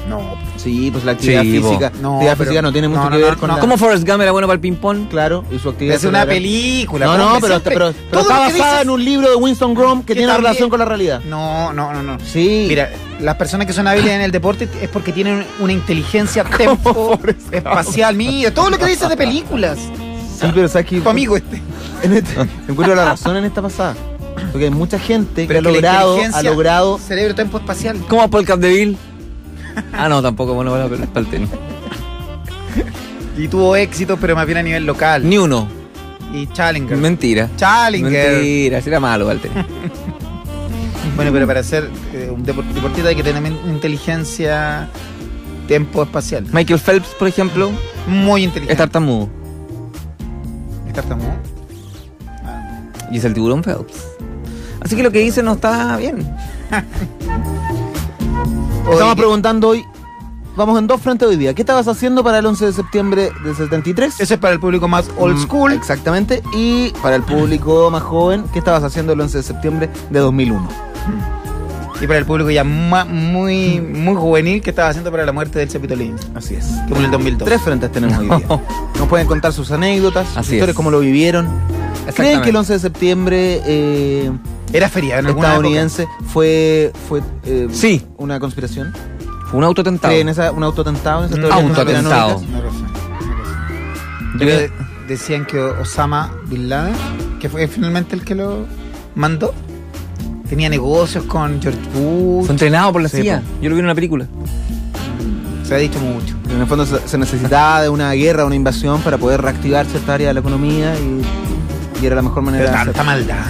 No. Sí, pues la actividad Sí, física. No, la actividad pero- física no tiene mucho no, que no, ver con no. la... ¿Cómo Forrest Gump era bueno para el ping-pong? Claro, y su actividad Es una película. No, no, pero, siempre- pero, pero todo está basada dices- en un libro de Winston Grom que, Que tiene también- relación con la realidad. No, no, no, no. Sí. Mira, las personas que son hábiles en el deporte es porque tienen una inteligencia tempo espacial. Mira, todo lo que dices de películas. Sí, pero sabes que Tu amigo este. en este, encuentro la razón en esta pasada. Porque hay mucha gente que Pero ha que logrado, ha logrado Cerebro tempo espacial. ¿Cómo Paul Capdeville? Ah, no, tampoco bueno para, para el tenis. Y tuvo éxito, pero más bien a nivel local. Ni uno. Y Challenger. Mentira. Challenger. Mentira, si era malo para el tenis. Bueno, pero para ser eh, un depor- deportista hay que tener inteligencia tempo espacial. Michael Phelps, por ejemplo, Muy es inteligente. tartamudo. ¿Es tartamudo? Ah. Y es el tiburón Phelps. Así que lo que dice no está bien. Estamos preguntando hoy, vamos en dos frentes hoy día. ¿Qué estabas haciendo para el 11 de septiembre del 73? Ese es para el público más old Mm, school. Exactamente. Y para el público más joven, ¿qué estabas haciendo el 11 de septiembre de 2001? Y para el público ya muy, muy juvenil que estaba haciendo para la muerte del Cepitolín. Así es. Fue en el 2002. Tres frentes tenemos hoy día. Nos pueden contar sus anécdotas, sus historias, cómo lo vivieron. ¿Creen que el 11 de septiembre eh, Era feriado en alguna estadounidense fue, fue eh, Sí. una conspiración? Fue un autotentado. ¿Creen esa, un autotentado en esa conspiranoica? época. No lo sé, no lo sé. Yo- Pero de- decían que Osama Bin Laden, que fue finalmente el que lo mandó, tenía negocios con George Bush. Fue entrenado por la CIA. Yo lo vi en una película. Se ha dicho mucho. En el fondo se, necesitaba de una guerra, una invasión para poder reactivar cierta área de la economía y, y era la mejor manera Pero de tanta hacerlo. maldad.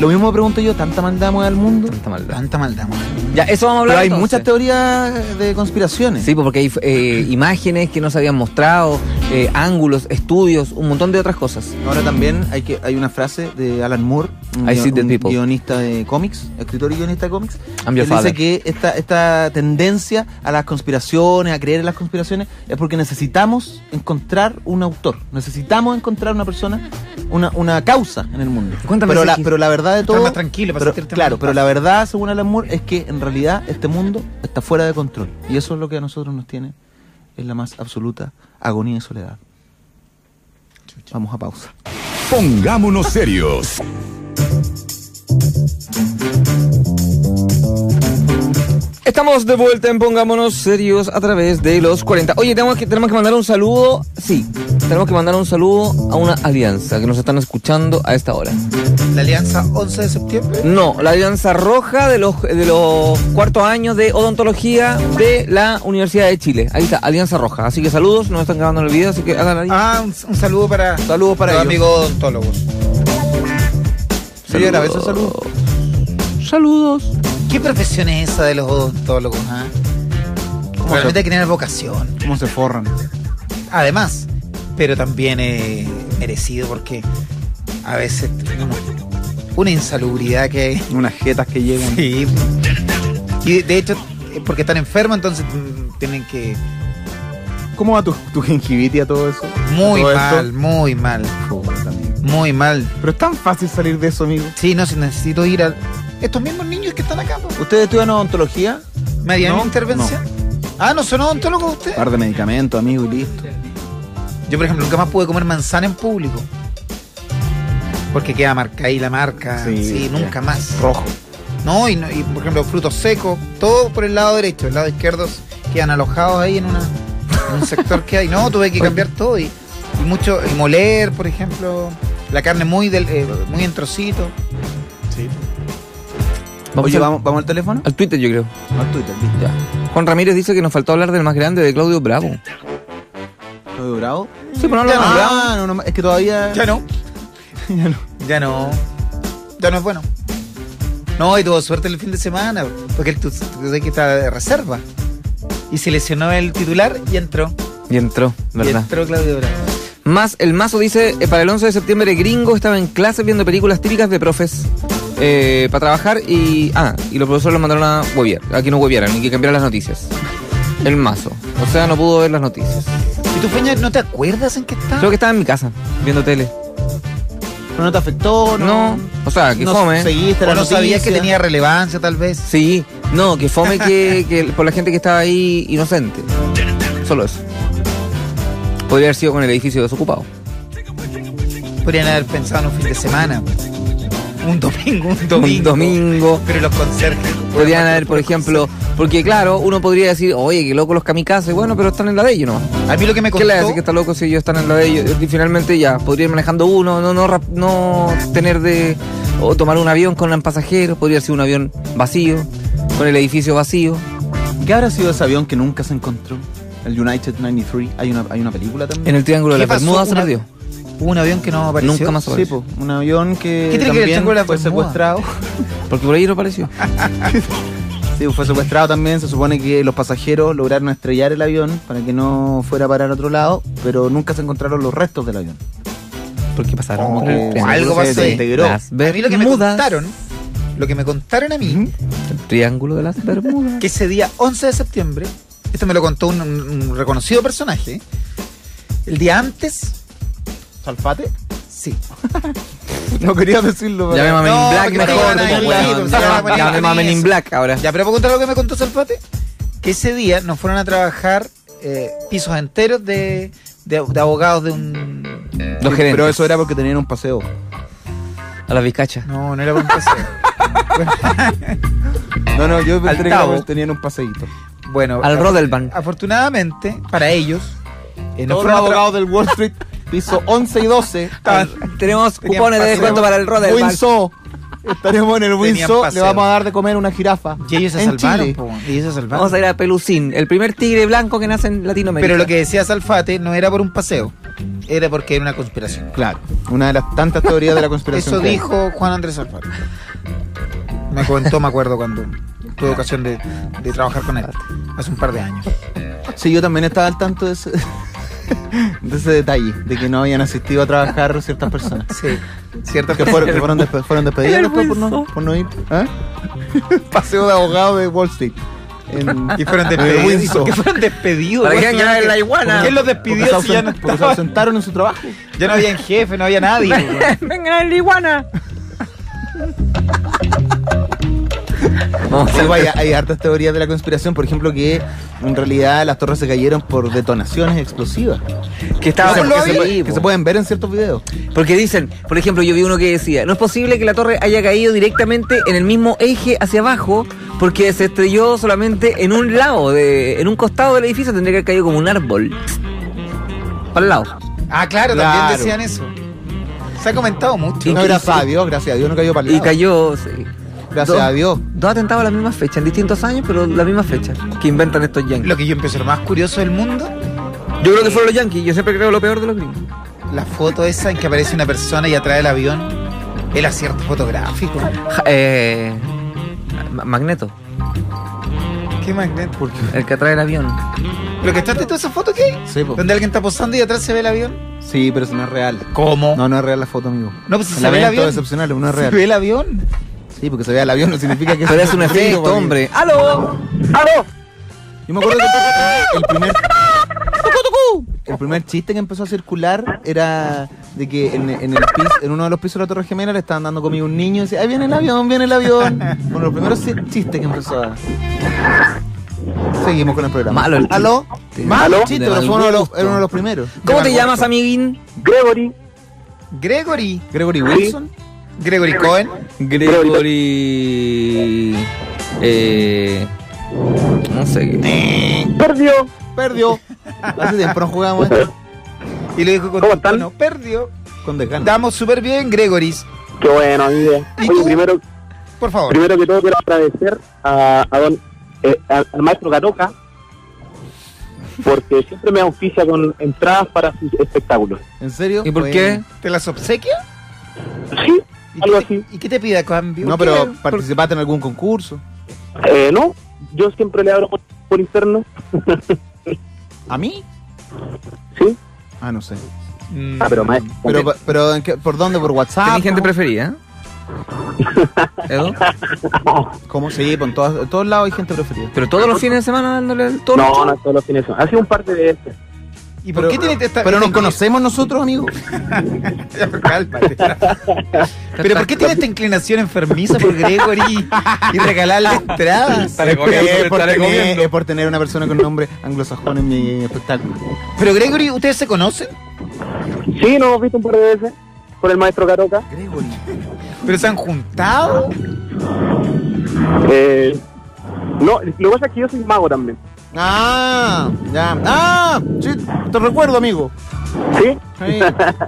Lo mismo me pregunto yo, ¿tanta maldad mueve al mundo? Tanta maldad. Tanta maldad, man. Ya, eso vamos a hablar. Pero hay entonces. muchas teorías de conspiraciones. Sí, porque hay eh, imágenes que no se habían mostrado, eh, ángulos, estudios, un montón de otras cosas. Ahora también hay que hay una frase de Alan Moore, un, I see guio- the un people. guionista de cómics, escritor y guionista de cómics. Él dice que esta, esta tendencia a las conspiraciones, a creer en las conspiraciones, es porque necesitamos encontrar un autor, necesitamos encontrar una persona, una, una causa en el mundo. Cuéntame pero la, pero la verdad de todo, más tranquilo, para pero- sentirte claro, más pero la verdad, según Alan Moore, es que en realidad este mundo está fuera de control y eso es lo que a nosotros nos tiene en la más absoluta agonía y soledad. Vamos a pausa. Pongámonos serios. Estamos de vuelta en Pongámonos Serios a través de los 40. Oye, tenemos que, tenemos que mandar un saludo. Sí, tenemos que mandar un saludo a una alianza que nos están escuchando a esta hora. La alianza 11 de septiembre. No, la Alianza Roja de los, de los cuartos años de odontología de la Universidad de Chile. Ahí está, Alianza Roja. Así que saludos, nos están grabando el video, así que hagan ahí. Ah, un, un saludo para, Saludos para los ellos. amigos odontólogos. Sí, yo grabé ese saludo. Saludos. ¿Qué profesión es esa de los odontólogos? ah? Realmente hay que tener vocación. ¿Cómo se forran? Además, pero también eh, merecido porque a veces tenemos una insalubridad que hay. Unas jetas que llegan. Sí. Y de hecho, eh, porque están enfermos, entonces mm, tienen que. ¿Cómo va tu, tu gingivitis a todo eso? Muy ¿A todo mal, muy mal, Puta, amigo. muy mal. Pero es tan fácil salir de eso, amigo. Sí, no, si necesito ir a. Estos mismos niños que están acá, po. ¿Ustedes estudian odontología? ¿Me harían No, intervención? Ah, ¿no son odontólogos ustedes? par de medicamentos, amigo, y listo. Yo, por ejemplo, nunca más pude comer manzana en público. Porque queda marca ahí la marca. Sí, Sí, nunca ya. más. Rojo. No, y, no- y, por ejemplo, frutos secos, todo por el lado derecho. El lado izquierdo quedan alojados ahí en, una, en un sector que hay. No, tuve que cambiar todo. Y, y mucho, y moler, por ejemplo, la carne muy, del, eh, muy en trocito. Vamos, Oye, al, ¿vamos, ¿vamos al teléfono? al Twitter, yo creo. Al Twitter, listo. Ya. Juan Ramírez dice que nos faltó hablar del más grande de Claudio Bravo. ¿Lo de Bravo? Sí, pero no lo Ya no, nombramos. Ah, no, no, es que todavía... Ya no, Ya no. ya no. Ya no es bueno. No, y tuvo suerte el fin de semana, porque él tú, tú sabes que estaba de reserva. Y se lesionó el titular y entró. Y entró, Y ¿verdad? entró Claudio Bravo. Más, el mazo dice, eh, para el 11 de septiembre gringo estaba en clase viendo películas típicas de profes eh, para trabajar y... Ah, y los profesores lo mandaron a hueviar. Aquí no hueviaran, ni que cambiaran las noticias. El mazo. O sea, no pudo ver las noticias. ¿Y tú, Feña, no te acuerdas en qué está? Creo que estaba en mi casa, viendo tele. ¿Pero no te afectó? No, o sea, que no fome. seguiste ¿O la no sabías que tenía relevancia, tal vez? Sí, No, que fome que, que por la gente que estaba ahí inocente. Solo eso. Podría haber sido con el edificio desocupado. Podrían haber pensado en un fin de semana. Un domingo, un domingo. Un domingo. Pero los conserjes. Podrían haber, por ejemplo, porque claro, uno podría decir, oye, qué loco los kamikazes, bueno, pero están en la de ellos, ¿no? A mí lo que me ¿Qué contó. le hace que está loco si ellos están en la de ellos? Y finalmente ya, podría ir manejando uno, no, no, rap- no tener de. o tomar un avión con pasajeros, podría ser un avión vacío, con el edificio vacío. ¿Qué habrá sido ese avión que nunca se encontró? El United 93. Hay una, hay una película también. En el Triángulo de ¿Qué las pasó? Bermudas se perdió. Hubo un avión que no apareció. Nunca más Sí, apareció. po, un avión que ¿Qué tiene que ver el también Triángulo de las fue secuestrado. Porque por ahí no apareció. Sí, fue secuestrado también. Se supone que los pasajeros lograron estrellar el avión para que no fuera a parar a otro lado, pero nunca se encontraron los restos del avión. Porque pasaron por Triángulo algo se pasó ahí. desintegró. Las A mí lo que me contaron, lo que me contaron a mí, El Triángulo de las Bermudas. que ese día 11 de septiembre, esto me lo contó un reconocido personaje, el día antes, ¿Salfate? sí, No quería decirlo, pero... Llámame a Men No, in Black no mejor. iban a po, ir weón. libre, o sea, Llama- van a Llámame a poner Men in. Black ahora. ya, pero puedo contar lo que me contó Salfate, que ese día nos fueron a trabajar eh, pisos enteros de, de- de abogados de un... Los gerentes. Pero eso era porque tenían un paseo. A la vizcacha. No, no era por un paseo. No, no, yo Al pensé que tenían un paseíto. Bueno, Al Rodelbank. Afortunadamente, para ellos, eh, Todos los abogados del Wall Street, piso 11 y 12. estaban- Tenemos cupones de descuento para el Rodelbank. Windsor. Estaremos en el Windsor, le vamos a dar de comer una jirafa. Y ellos se en salvaron, Chile. po, y ellos se salvaron. Vamos a ir a Pelucín, el primer tigre blanco que nace en Latinoamérica. Pero lo que decía Salfate no era por un paseo, era porque era una conspiración. Claro, una de las tantas teorías de la conspiración. Eso que dijo Juan Andrés Salfate. Me contó, me acuerdo, cuando tuve ocasión de, de trabajar con él, hace un par de años. Sí, yo también estaba al tanto de ese, de ese detalle, de que no habían asistido a trabajar ciertas personas. Sí, cierto Que fueron, que fueron, despe- fueron despedidas después por no, Windsor. por no ir. ¿Ah? Paseo de abogado de Wall Street. En, Y fueron en despedidos. ¿Y Windsor. por qué fueron despedidos? ¿Para qué ganar la iguana? ¿Quién los Porque despidió se, si ya no ausent- porque se ausentaron en su trabajo. Ya no había jefe, no había nadie. güey. Venga el iguana. Vamos Sí, vaya, hay hartas teorías de la conspiración, por ejemplo, que en realidad las torres se cayeron por detonaciones explosivas. que estaba que, se, que que pueden ver en ciertos videos. Porque dicen, por ejemplo, yo vi uno que decía, no es posible que la torre haya caído directamente en el mismo eje hacia abajo, porque se estrelló solamente en un lado, de, en un costado del edificio, tendría que haber caído como un árbol. Para el lado. Ah, claro, Claro. también decían eso. Se ha comentado mucho. Y No, gracias a Dios, gracias a Dios no cayó para el Y lado. cayó, sí. Gracias dos, a Dios. Dos atentados a la misma fecha, en distintos años, pero la misma fecha, que inventan estos yankees. Lo que yo empecé, lo más curioso del mundo, Yo creo que fueron los yankees, yo siempre creo lo peor de los gringos. la foto esa en que aparece una persona y atrás del avión, el acierto fotográfico. Ja- eh, Ma- Magneto, Qué magneto. el que atrae el avión. ¿Lo que está toda esa foto qué? Sí, po. Donde alguien está posando y atrás se ve el avión. Sí, pero eso no es real. ¿Cómo? No, no es real la foto, amigo. No, pues si El se ve el avión. excepcional, no es ¿Se real. ve el avión? Sí, porque se vea el avión no significa que Pero es un efecto, hombre. ¡Aló! Yo me acuerdo que el primer el primer chiste que empezó a circular era de que en, en el piso, en uno de los pisos de la Torre Gemela le estaban dando comida a un niño y decía, ahí viene el avión, viene el avión. Uno de los primeros chi- chistes que empezó a... Seguimos con el programa. Malo el chiste. ¿Aló? Malo mal chiste, pero fue uno de los, era uno de los primeros. ¿Cómo te llamas, amiguín? Gregory, Gregory. Gregory Wilson. Gregory Cohen. Gregory. Eh. No sé qué. perdió. Perdió. Hace tiempo no jugábamos esto. Y lo dijo con ¿Cómo están? tono, perdió. con desgano. Estamos súper bien, Gregoris. Qué bueno, mi vida. ¿Y Oye, primero, Por favor. primero que todo quiero agradecer a, a don, eh, al, al maestro Catoca porque siempre me auspicia con entradas para sus espectáculos. ¿En serio? ¿Y por qué? ¿Te las obsequia? Sí, ¿Y algo qué te- así. ¿Y qué te pide a cambio? No, ¿Qué? pero ¿Por- participaste en algún concurso. Eh, no, yo siempre le abro por, por interno. ¿A mí? Sí, Ah, no sé. Mm, ah, pero maestro. Pero, pero ¿en qué- ¿por dónde? ¿Por WhatsApp? ¿Tenés gente preferida? ¿Edo? ¿Cómo? Sí, pues en todas- en todos lados hay gente preferida. Pero todos los fines de semana dándole el- todos No, no todos los fines de semana. Hace un par de veces. ¿Y por Pero- qué tiene esta Pero nos conocemos nosotros, amigo. Cálmate. Pero ¿por qué tiene esta inclinación enfermiza por Gregory y regalarle entradas? Es por, tener, recomiendo. es por tener una persona con nombre anglosajón en mi espectáculo. Pero Gregory, ¿ustedes se conocen? Sí, nos hemos visto un par de veces con el maestro Caroca. Gregory. ¿Pero se han juntado? Eh, no, lo que pasa es que yo soy mago también. Ah, ya. Ah, sí, te recuerdo, amigo. ¿Sí? Sí.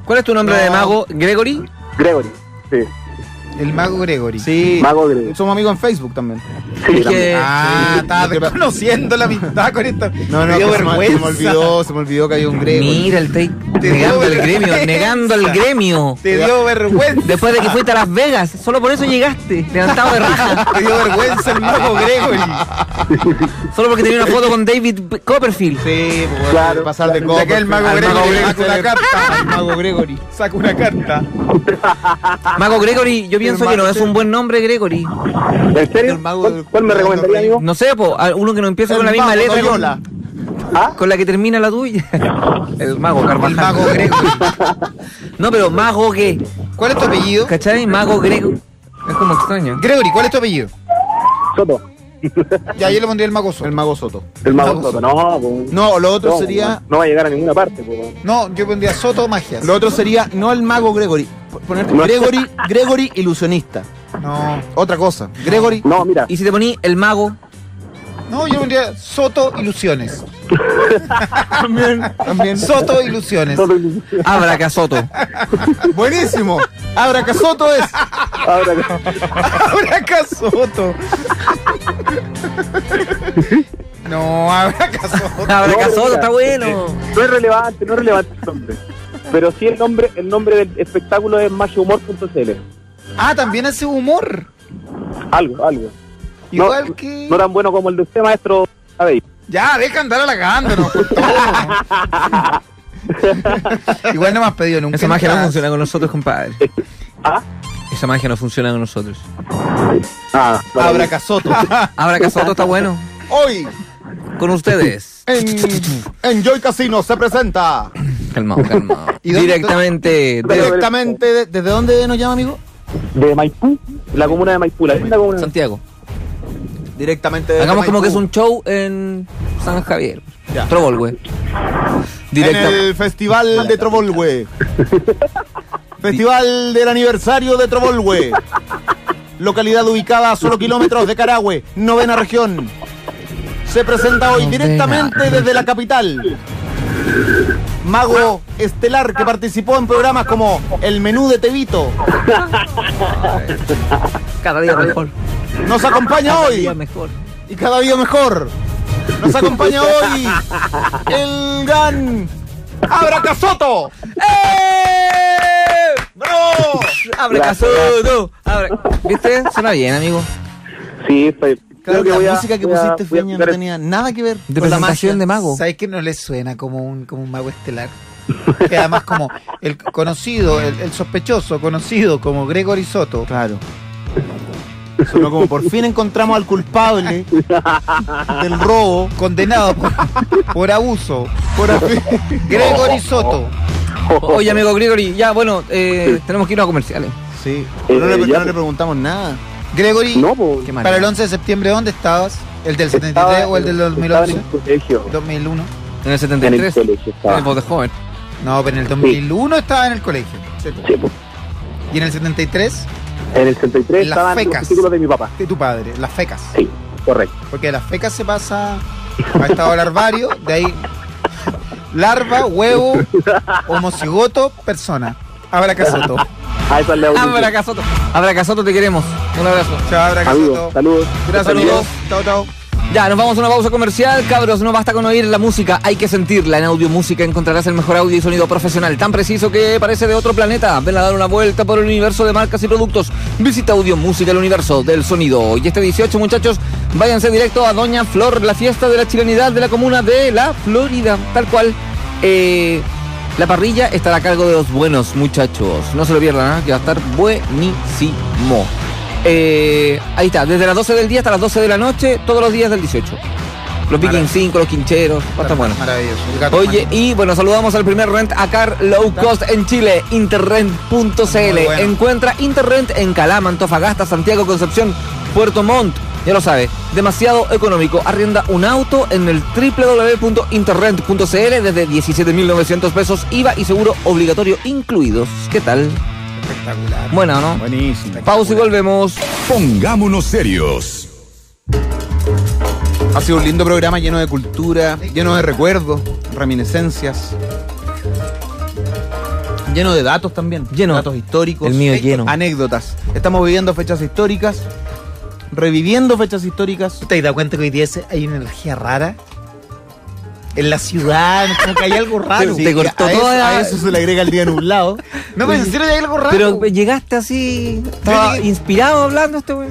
¿Cuál es tu nombre No. de mago? ¿Gregory? Gregory. Sí, El mago Gregory. Sí. mago Gregory. Somos amigos en Facebook también. Sí, Es también. que- Ah, Sí, estaba lo que pa- conociendo la amistad con esta. No, no, me dio se me- vergüenza. se me olvidó, se me olvidó que hay un Gregory. Mira, el take Te negando dio el gremio, negando el gremio. Te dio vergüenza. Después de que fuiste a Las Vegas, solo por eso llegaste, levantado de raja. Te dio vergüenza el mago Gregory. Solo porque tenía una foto con David Copperfield. Sí, pues, Claro. pasar de copa. que el mago Gregory saca una carta. mago Gregory. Saca una carta. Mago Gregory, yo pienso que no es un buen nombre, Gregory. ¿En serio? El mago ¿Cuál, me recomendaría, amigo? No sé, po, a- uno que no empieza El con la misma mago letra Loyola. con, ¿Ah? con la que termina la tuya. El mago Carvajal. El mago Gregory. No, pero mago qué. ¿Cuál es tu apellido? ¿Cachai? Mago Grego. Es como extraño. Gregory, ¿cuál es tu apellido? Soto. Ya, yo le pondría el mago Soto. El mago Soto. El mago Mago Soto. No, pues, No, lo otro no, sería. No va a llegar a ninguna parte, pues. No, yo pondría Soto Magias. Lo otro sería no el mago Gregory. Poner. Gregory, Gregory ilusionista. No. Otra cosa. Gregory. No, mira. Y si te poní el mago, No, yo pondría Soto Ilusiones. También. También. Soto Ilusiones. Soto. Abra Casoto. Buenísimo. Abra Casoto es. Ahora Soto. No, ahora Soto. Abra mira, está bueno. no es relevante, no es relevante el nombre. Pero sí el nombre, el nombre del espectáculo es magiohumor.cl. Ah, también hace humor. Algo, algo. Igual no, que. No tan bueno como el de usted, maestro. Abey. Ya, deja andar halagándonos por todo. Igual no me has pedido nunca. Esa magia no funciona con nosotros, compadre. ¿Ah? Esa magia no funciona con nosotros. Ah, bueno. Abra Casoto. Abra Casoto está bueno. Hoy Con ustedes. en Enjoy Casino se presenta Calmado, calmado. ¿Y Directamente de directamente de- desde dónde nos llama amigo? De Maipú, la comuna de Maipú, la linda comuna. Santiago. Directamente desde Hagamos como que es un show en San Javier. Ya. Trobolwe. Directa. En el Festival de Trovolwe. Festival del aniversario de Trovolwe. Localidad ubicada a solo kilómetros de Carahue, novena región. Se presenta hoy directamente desde la capital. Mago estelar que participó en programas como El Menú de Tevito. Cada día mejor. Nos acompaña Cada hoy día mejor. y cada día mejor. Nos acompaña hoy el gran Abra Casoto. ¡Eh! ¡Bravo! Abra Gracias, Casoto. Abra- ¿Viste? Suena bien, amigo. Sí, estoy. Claro que la a- música que pusiste, a Feña, no tenía nada que ver De con la magia. de mago. ¿Sabes que no le suena como un, como un mago estelar? Que además como el conocido, el, el sospechoso conocido como Gregory Soto, Claro. Solo como por fin encontramos al culpable del robo. condenado por, por abuso, por Gregory Soto. Oye, amigo Gregory, ya, bueno, eh, tenemos que irnos a comerciales. Sí. No, Eh, le, no le pues. preguntamos nada. Gregory, No, pues. Para el 11 de septiembre, ¿dónde estabas? ¿El del 73 estaba- o el del estaba en 2011? el colegio. 2001. En el En 73. el colegio En estaba. el voz de joven. No, pero en el 2001 estaba en el colegio. Sí, pues. ¿Y en el 73? En el 63 En las estaban los fecas. testículos de mi papá. De tu padre, las fecas. Sí, correcto. Porque de las fecas se pasa a estado larvario, de ahí larva, huevo, homocigoto, persona. Abra casoto. A esa es la evolución. Abra Casoto. Abra Casoto, te queremos. Un abrazo. Chao, abra Amigos, casoto. saludos. Gracias, Saludos. amigos. Chao, chao. Ya, nos vamos a una pausa comercial, cabros. No basta con oír la música, hay que sentirla. En Audio Música encontrarás el mejor audio y sonido profesional, tan preciso que parece de otro planeta. Ven a dar una vuelta por el universo de marcas y productos. Visita Audio Música, el universo del sonido. Y este 18, muchachos, váyanse directo a Doña Flor, la fiesta de la chilenidad de la comuna de La Florida. Tal cual. Eh, la parrilla estará a cargo de los buenos muchachos. No se lo pierdan, ¿ah? que va a estar buenísimo. Eh, ahí está, desde las 12 del día hasta las 12 de la noche, todos los días del 18. Los Vikings 5, los quincheros. Estar bueno. Maravilloso. Oye, manito. y bueno, saludamos al primer rent a car low cost en Chile, interrent.cl. Bueno. Encuentra Interrent en Calama, Antofagasta, Santiago, Concepción, Puerto Montt. Ya lo sabe, demasiado económico. Arrienda un auto en el www.interrent.cl desde 17.900 pesos, IVA y seguro obligatorio incluidos. ¿Qué tal? Espectacular. Bueno, ¿no? Buenísimo. Pausa y volvemos. Pongámonos serios. Ha sido un lindo programa lleno de cultura, lleno de recuerdos, reminiscencias. Lleno de datos también. Lleno. Datos históricos. El mío lleno. Anécdotas. Estamos viviendo fechas históricas, reviviendo fechas históricas. ¿Tú te has dado cuenta que hoy día hay una energía rara? En la ciudad, como que hay algo raro. Sí, te cortó a, eso, toda- a eso se le agrega el día nublado. No, pero en serio hay algo raro. Pero llegaste así, estaba inspirado hablando este güey.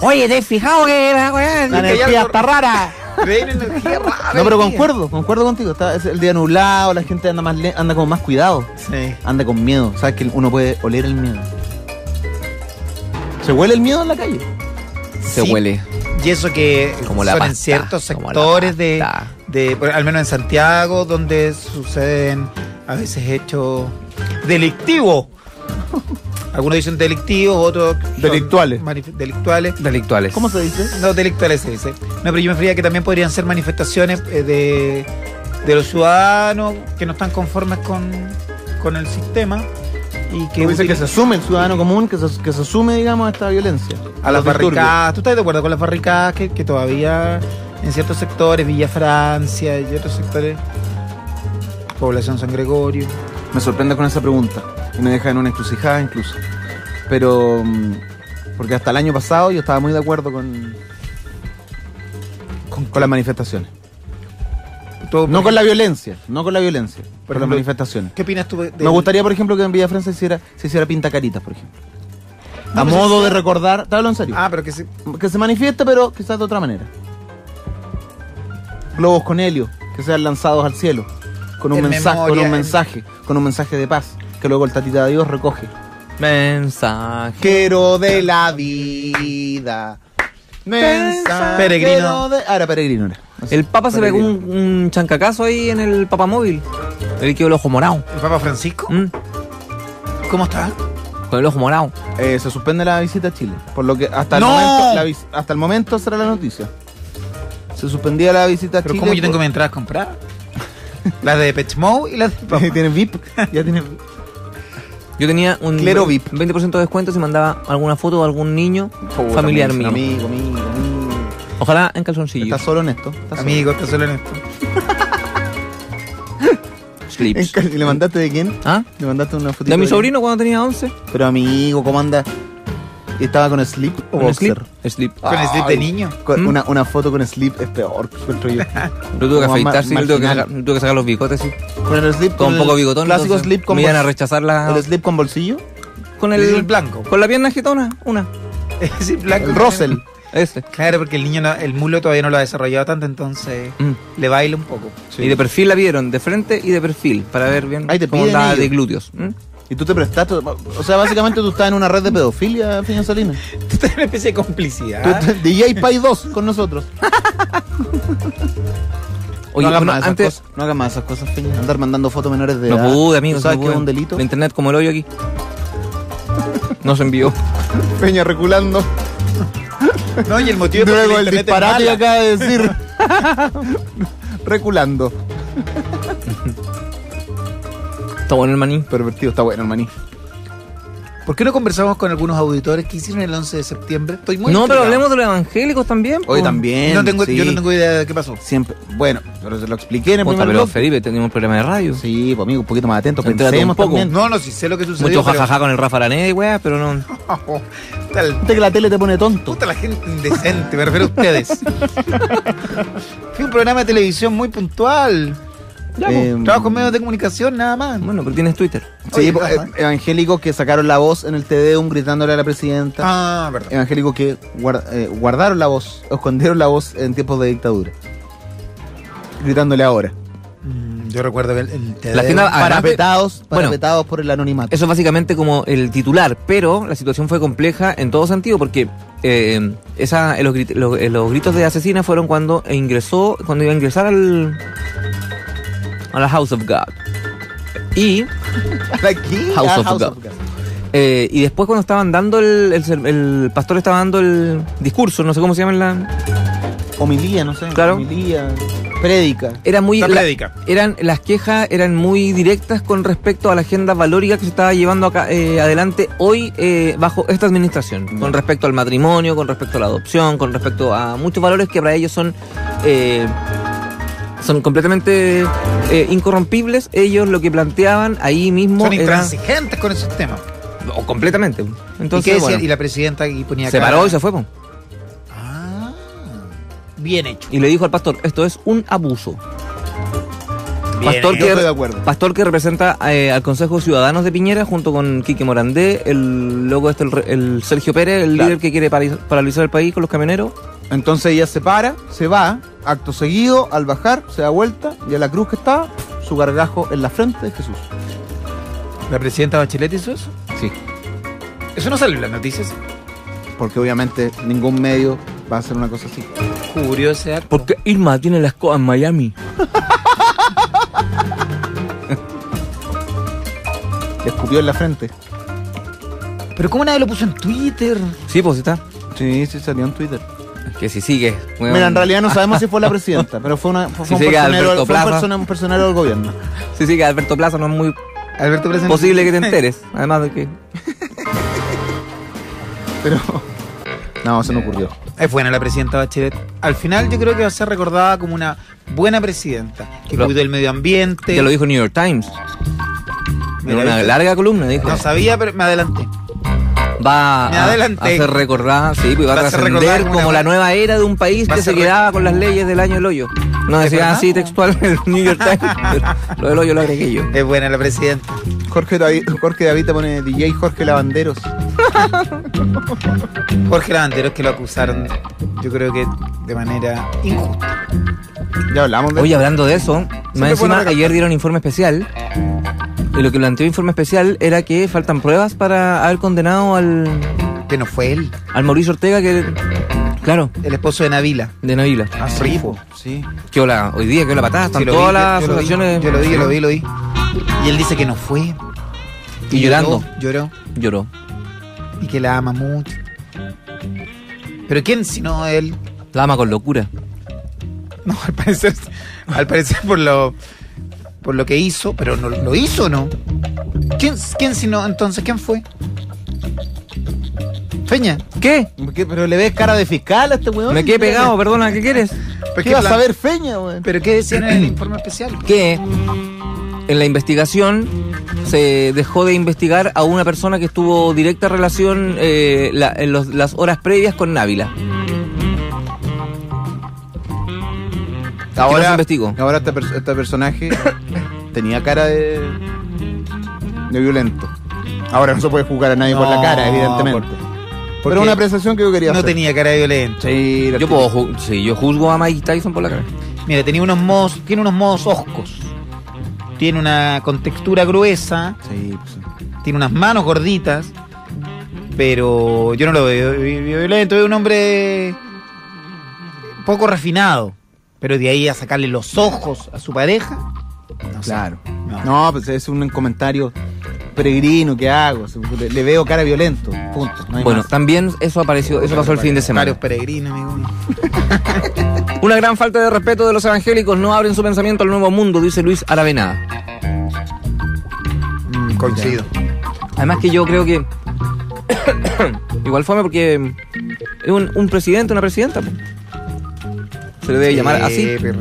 Oye, ¿te has fijado que la weá? La energía está rara. Energía. No, pero concuerdo, concuerdo contigo. Está, es el día nublado, la gente anda más anda con más cuidado. Sí. Anda con miedo. Sabes que uno puede oler el miedo. ¿Se huele el miedo en la calle? Se Sí. huele. Y eso que Como la son en ciertos sectores de, de, al menos en Santiago, donde suceden a veces hechos delictivos. Algunos dicen delictivos, otros Delictuales. delictuales. Delictuales. ¿Cómo se dice? No, delictuales se dice. No, pero yo me refería que también podrían ser manifestaciones eh, de, de los ciudadanos que no están conformes con, con el sistema y que, dice que se asume el ciudadano común, que se, que se asume, digamos, esta violencia. a las barricadas. ¿Tú estás de acuerdo con las barricadas que, que todavía en ciertos sectores, Villa Francia y otros sectores, población San Gregorio? Me sorprende con esa pregunta y me deja en una encrucijada incluso. Pero, mm, porque hasta el año pasado yo estaba muy de acuerdo con, con, con las manifestaciones. No con la violencia, no con la violencia, Por con las manifestaciones. ¿Qué opinas tú de, Me gustaría, por ejemplo, que en Villa Francia se hiciera, se hiciera pinta caritas, por ejemplo. No, A modo de recordar, te hablo en serio. Ah, pero que sí. Que se manifieste, pero quizás de otra manera. Globos con helio, que sean lanzados al cielo, con un, En mensaje, con un en- mensaje, con un mensaje de paz, que luego el tatita de Dios recoge. Mensaje. Quiero de la vida. Mensaje. Peregrino. de- Ah, era peregrino. era. El Papa se pegó un, un chancacazo ahí en el papamóvil. El que el ojo morado. ¿El Papa Francisco? Mm, ¿Cómo está? Con el ojo morado. Eh, se suspende la visita a Chile. Por lo que hasta el, momento, la hasta el momento será la noticia. Se suspendía la visita a Pero Chile. ¿cómo yo tengo por- mis entradas compradas? las de Pech Mode y las de Papa. Tiene VIP. Ya tiene Yo tenía un Clero VIP. 20% de descuento si mandaba alguna foto de algún niño familiar mío. Amigo, amigo, amigo. Ojalá en calzoncillo. Estás solo en esto. Estás solo. Amigo, te solo en esto. Slips. cal- ¿Y le mandaste de quién? ¿Ah? Le mandaste una fotito De mi sobrino cuando tenía 11. Pero amigo, ¿cómo anda? ¿Estaba con slip o boxer? Slip. Con el slip de niño. con- ¿Mm? una, una foto con slip es peor, encuentro yo. Lo tuve que Como afeitar, ma- sí, le tuve que, sacar, le tuve que sacar los bigotes, sí. Con el slip Con un el poco bigotón. Clásico entonces slip con Me iban a rechazar la... El slip con bolsillo. Con El el... slip blanco. Con la pierna agitona, una. Ese blanco. El Russell. Ese. Claro, porque el niño, no- el mulo todavía no lo ha desarrollado tanto, entonces Mm. le baila un poco. Y de perfil la vieron, de frente y de perfil, para ver bien Ahí te cómo ellos. de glúteos. ¿Mm? Y tú te prestaste. O sea, básicamente tú estás en una red de pedofilia, Peña Salinas. Tú estás en una especie de complicidad. Tú DJ Pay 2 con nosotros. Oye, no hagan bueno, más esas antes... cosas. No hagan más esas cosas, Peña. Andar mandando fotos menores de No edad. pude, amigos. ¿Tú ¿Sabes no que es un delito? La internet como el hoyo aquí. No se envió. Peña reculando. No, y el motivo es porque Luego el disparate que acaba de decir. reculando. Está bueno el maní. Pervertido, está bueno el maní. ¿Por qué no conversamos con algunos auditores que hicieron el 11 de septiembre? Estoy muy no, pero intrigado. hablemos de los evangélicos también. Hoy también. No tengo, sí. Yo no tengo idea de qué pasó. Siempre. Bueno, pero se lo expliqué en el Puta, primer pero. Felipe, teníamos un programa de radio. Sí, pues amigo, un poquito más atento. Entérate Pensemos un poco. también. No, no, sí sé lo que sucedió. Mucho pero- jajaja con el Rafa y weá, pero no. Puta, el- que la tele te pone tonto. puta la gente indecente, me refiero a ustedes. Fue un programa de televisión muy puntual. Eh, Trabajo en medios de comunicación, nada más. Bueno, pero tienes Twitter. Sí, Oye, pues, eh, evangélicos que sacaron la voz en el TDUM gritándole a la presidenta. Ah, verdad. Evangélicos que eh, guardaron la voz, escondieron la voz en tiempos de dictadura. Gritándole ahora. Mm, Yo recuerdo que el, el te La tienda- Parapetados, Bueno. parapetados por el anonimato. Eso es básicamente como el titular, pero la situación fue compleja en todo sentido porque eh, esa, eh, los, los gritos de asesina fueron cuando ingresó, cuando iba a ingresar al a la House of God. Y, Aquí, House ah, of God. God. eh, y después cuando estaban dando el, el, pastor estaba dando el discurso, no sé cómo se llama en la... Homilía, no sé. Claro. Homilía, prédica. Era muy... La la- prédica. eran, las quejas eran muy directas con respecto a la agenda valórica que se estaba llevando acá, eh, adelante hoy eh, bajo esta administración. Con respecto al matrimonio, con respecto a la adopción, con respecto a muchos valores que para ellos son... eh, son completamente eh, incorrompibles. Ellos lo que planteaban ahí mismo Son era... intransigentes con esos temas. o completamente. ¿Y, qué Entonces, decía? bueno, y la presidenta aquí ponía se cara- paró y se fue. po. Ah, bien hecho. Y le dijo al pastor, esto es un abuso. Bien pastor de acuerdo. Pastor que representa eh, al Consejo de Ciudadanos de Piñera junto con Quique Morandé, el loco este, el, el Sergio Pérez, el Claro. líder que quiere paraliz- paralizar el país con los camioneros. Entonces ella se para, se va, acto seguido, al bajar, se da vuelta y a la cruz que está, su gargajo en la frente de Jesús. ¿La presidenta Bachelet hizo eso? Sí. Eso no sale en las noticias. Porque obviamente ningún medio va a hacer una cosa así. Cubrió ese acto. Porque Irma tiene la escoba en Miami. Le escupió en la frente. Pero ¿cómo nadie lo puso en Twitter? Sí, pues está. Sí, sí, salió en Twitter. Que si sigue. weón. Mira, en realidad no sabemos si fue la presidenta, pero fue, una, fue, Si un, sigue personero, Alberto fue un, persona- un personero del gobierno. Si sigue Alberto Plaza, no es muy Alberto posible que te enteres. Además de que. Pero. No, eso no ocurrió. Es buena la presidenta Bachelet. Al final yo creo que va a ser recordada como una buena presidenta, que Lo- cuidó el medio ambiente. Ya lo dijo New York Times. En Mira, una larga columna dijo. No sabía, pero me adelanté. Va a, a ser recordada, sí, pues va, Va a trascender como, la nueva era de un país que se quedaba con las leyes del año del hoyo. No ¿Es decía así textual en el New York Times. pero lo del hoyo lo agregué yo. Es buena la presidenta. Jorge David, Jorge David te pone DJ Jorge Lavanderos. Jorge Lavanderos que lo acusaron, yo creo que de manera injusta. Ya hablamos de Oye, hablando de eso, más encima ayer dieron informe especial. Y lo que planteó informe especial era que faltan pruebas para haber condenado al, Que no fue él, al Mauricio Ortega, que, claro, el esposo de Navila. de Navila. Ah, sí. Sí. Que hola, hoy día, que hola patada, están Sí, todas vi, las yo asociaciones. Yo lo vi, yo lo vi, lo vi. Y él dice que no fue. Y llorando. Lloró. Lloró. Y que la ama mucho. Pero ¿quién si no él? La ama con locura. No, al parecer, al parecer por lo por lo que hizo, pero no lo hizo o no. ¿Quién, quién si no entonces quién fue? Feña. ¿Qué? ¿Qué? ¿Pero le ves cara de fiscal a este weón? Me quedé pegado, perdona, ¿qué quieres? Pero ¿Qué que vas a ver feña, weón? ¿Pero qué decían en el informe especial? que en la investigación se dejó de investigar a una persona que estuvo directa relación eh, la- en los- las horas previas con Návila. No se Ahora, investigó. ahora este, pers- este personaje tenía cara de, de violento. Ahora no se puede jugar a nadie por la No, cara, evidentemente. Porque Pero una apreciación que yo quería no hacer. pues. tenía cara de violento. Sí, Yo puedo, ju- sí, yo juzgo a Mike Tyson por la cara. Mira, tenía unos modos, tiene unos modos oscos. Tiene una contextura gruesa, Sí, pues, sí. tiene unas manos gorditas, pero yo no lo veo vi- vi- violento, veo un hombre poco refinado, pero de ahí a sacarle los ojos a su pareja, no sé. Claro. No. No, pues es un comentario peregrino que hago. Le, le veo cara violento. Punto. No hay Bueno, más. también eso apareció, eso pasó el fin de semana. Varios peregrinos, amigo. Una gran falta de respeto de los evangélicos no abren su pensamiento al nuevo mundo, dice Luis Aravena. Mm, coincido. Además que yo creo que igual fue porque es un, un presidente, una presidenta. Se le debe llamar Sí, así. pero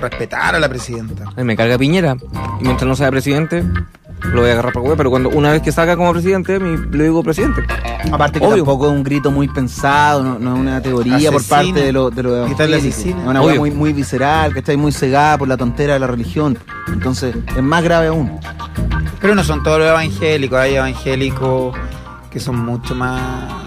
respetar a la presidenta. Ay, me carga Piñera. Y mientras no sea presidente, lo voy a agarrar para comer. Pero cuando una vez que salga como presidente, mi- le digo presidente. Aparte que Obvio. tampoco es un grito muy pensado, no, no es una teoría por parte de los de asesina. Es una hueá muy, muy visceral, que está muy cegada por la tontera de la religión. Entonces, es más grave aún. Pero no son todos los evangélicos, hay evangélicos que son mucho más...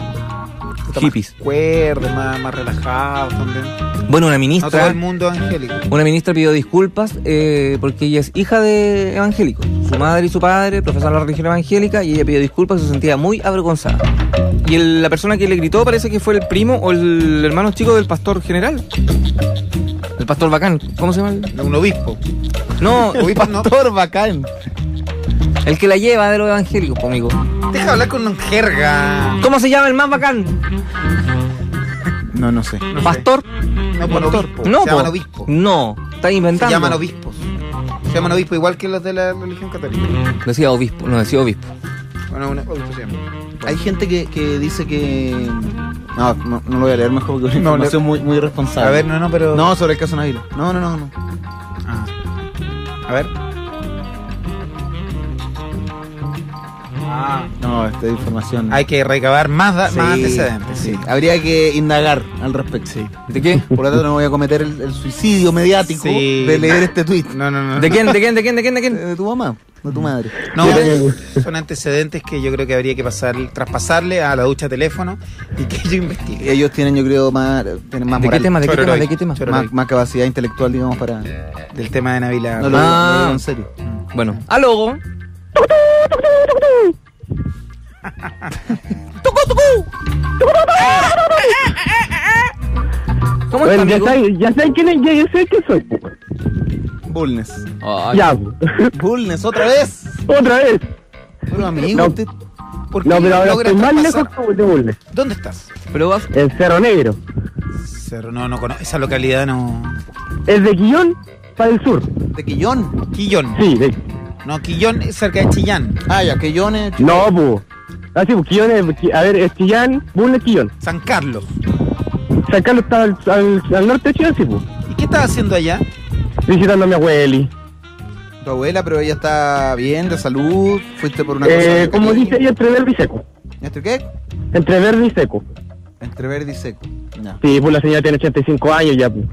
puta, más Hippies. cuerdos, más, más relajados también. Bueno, una No todo ministra. el mundo angélico. Una ministra pidió disculpas eh, porque ella es hija de evangélicos. Su madre y su padre profesan la religión evangélica y ella pidió disculpas y se sentía muy avergonzada. Y el- la persona que le gritó parece que fue el primo o el hermano chico del pastor general. El pastor bacán. ¿Cómo se llama? Un obispo. No, Obispo no. Pastor bacán. El que la lleva de los evangélicos, po, amigo. Deja de hablar con un jerga. ¿Cómo se llama el más bacán? No, no sé. No. ¿Pastor? No, por Pastor. obispo. No, se llaman po. obispos. No, está Se inventando. llaman obispos. Se llaman obispos igual que los de la religión católica. Decía obispo, no decía obispo. Bueno, un obispo se llama. Hay gente que, que dice que. No, no, no lo voy a leer mejor porque es una No, información muy, muy irresponsable. A ver, no, no, pero. No, sobre el caso Navila. No, no, no, no. Ah. A ver. Ah. No, esta información. Hay que recabar más, da- Sí, más antecedentes. sí. Habría que indagar al respecto. ¿De qué? Por lo tanto, no voy a cometer el, el suicidio mediático Sí. de leer este tuit. No, no, no. ¿De quién? ¿De quién? ¿De quién? ¿De quién? ¿De quién? De tu mamá, de tu madre. No, son antecedentes que yo creo que habría que pasar, traspasarle a la ducha teléfono y que ellos investiguen. Ellos tienen, yo creo, más, tienen más ¿De qué moral, tema? ¿De qué tema? Chororoy. ¿De qué tema? Más, más capacidad intelectual, digamos, para. Del tema de Navidad. No lo, digo- Ah. en serio. Bueno, a logo. ¿Cómo está, Bueno, ya sabes, ya sabes quién es, ya, yo sé quién soy. po. Bulnes. Ay, Ya. Bulnes, otra vez. otra vez. Pero amigo, No. usted. ¿Por qué No, pero ahora estoy más lejos de Bulnes. ¿Dónde estás? Pero vas. En Cerro Negro. Cerro, no, no conozco. Esa localidad no. Es de Quillón para el sur. ¿De Quillón? Quillón. Sí, de... No, Quillón es cerca de Chillán. Ah, ya, Quillón es. No, po. Ah, sí, pues Quillón es... A ver, es Chillán, Bulnes, Quillón. San Carlos. San Carlos está al, al, al norte de Chillán, sí, pues. ¿Y qué estás haciendo allá? Visitando a mi abueli. Tu abuela, pero ella está bien, de salud. Fuiste por una cosa. Eh, como dice ella, entre verde y seco. ¿Entre qué? Entre verde y seco. Entre verde y seco. Sí, pues la señora tiene 85 años ya, pues.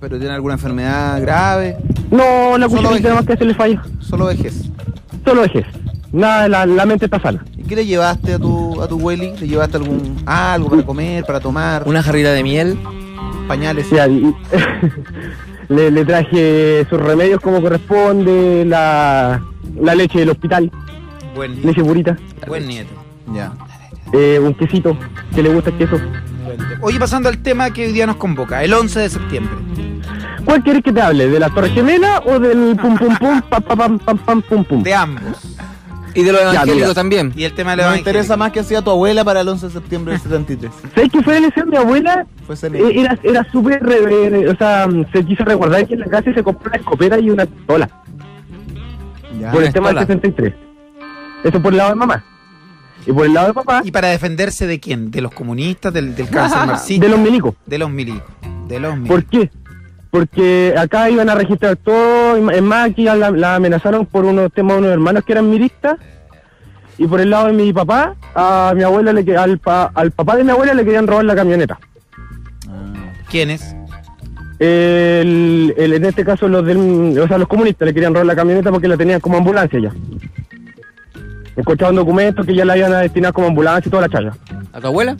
Pero tiene alguna enfermedad grave. No, la vejez. más que se le falla. Solo vejez. Solo vejez. Nada, la, la mente está sana. ¿Y qué le llevaste a tu, a tu Welly? ¿Le llevaste algún algo para comer, para tomar? Una jarrita de miel. pañales. Ya, y- le, le traje sus remedios como corresponde, la, la leche del hospital, Buen nieto. leche purita, Buen nieto. Ya. eh, un quesito, que le gusta el queso. Oye, pasando al tema que hoy día nos convoca, el 11 de septiembre. ¿Cuál querés que te hable? ¿De la Torre Gemela o del pum pum pum, pam pam pam pam pam pum pum? De ambos. Y de los Ya, evangélicos mira. también. Y el tema de la Nos interesa más que hacía tu abuela para el 11 de septiembre del 73. ¿Sabes que fue la elección? Mi abuela Fue eh, era, era súper, o sea, se quiso recordar que en la casa se compró una escopeta y una pistola Ya. por el tema del pistola. 63. Eso por el lado de mamá. Y por el lado de papá, ¿Y para defenderse de quién? ¿De los comunistas? ¿Del, del cáncer marxista? de los milicos. De los milicos. De los milicos. ¿Por qué? Porque acá iban a registrar todo, es más, aquí la, la amenazaron por unos temas de unos hermanos que eran miristas, y por el lado de mi papá, a mi abuela le al, pa- al papá de mi abuela le querían robar la camioneta. ¿Quiénes? El, el- en este caso los del, o sea, los comunistas le querían robar la camioneta porque la tenían como ambulancia ya. Encontraron documentos que ya la iban a destinar como ambulancia y toda la chaya. ¿A tu abuela?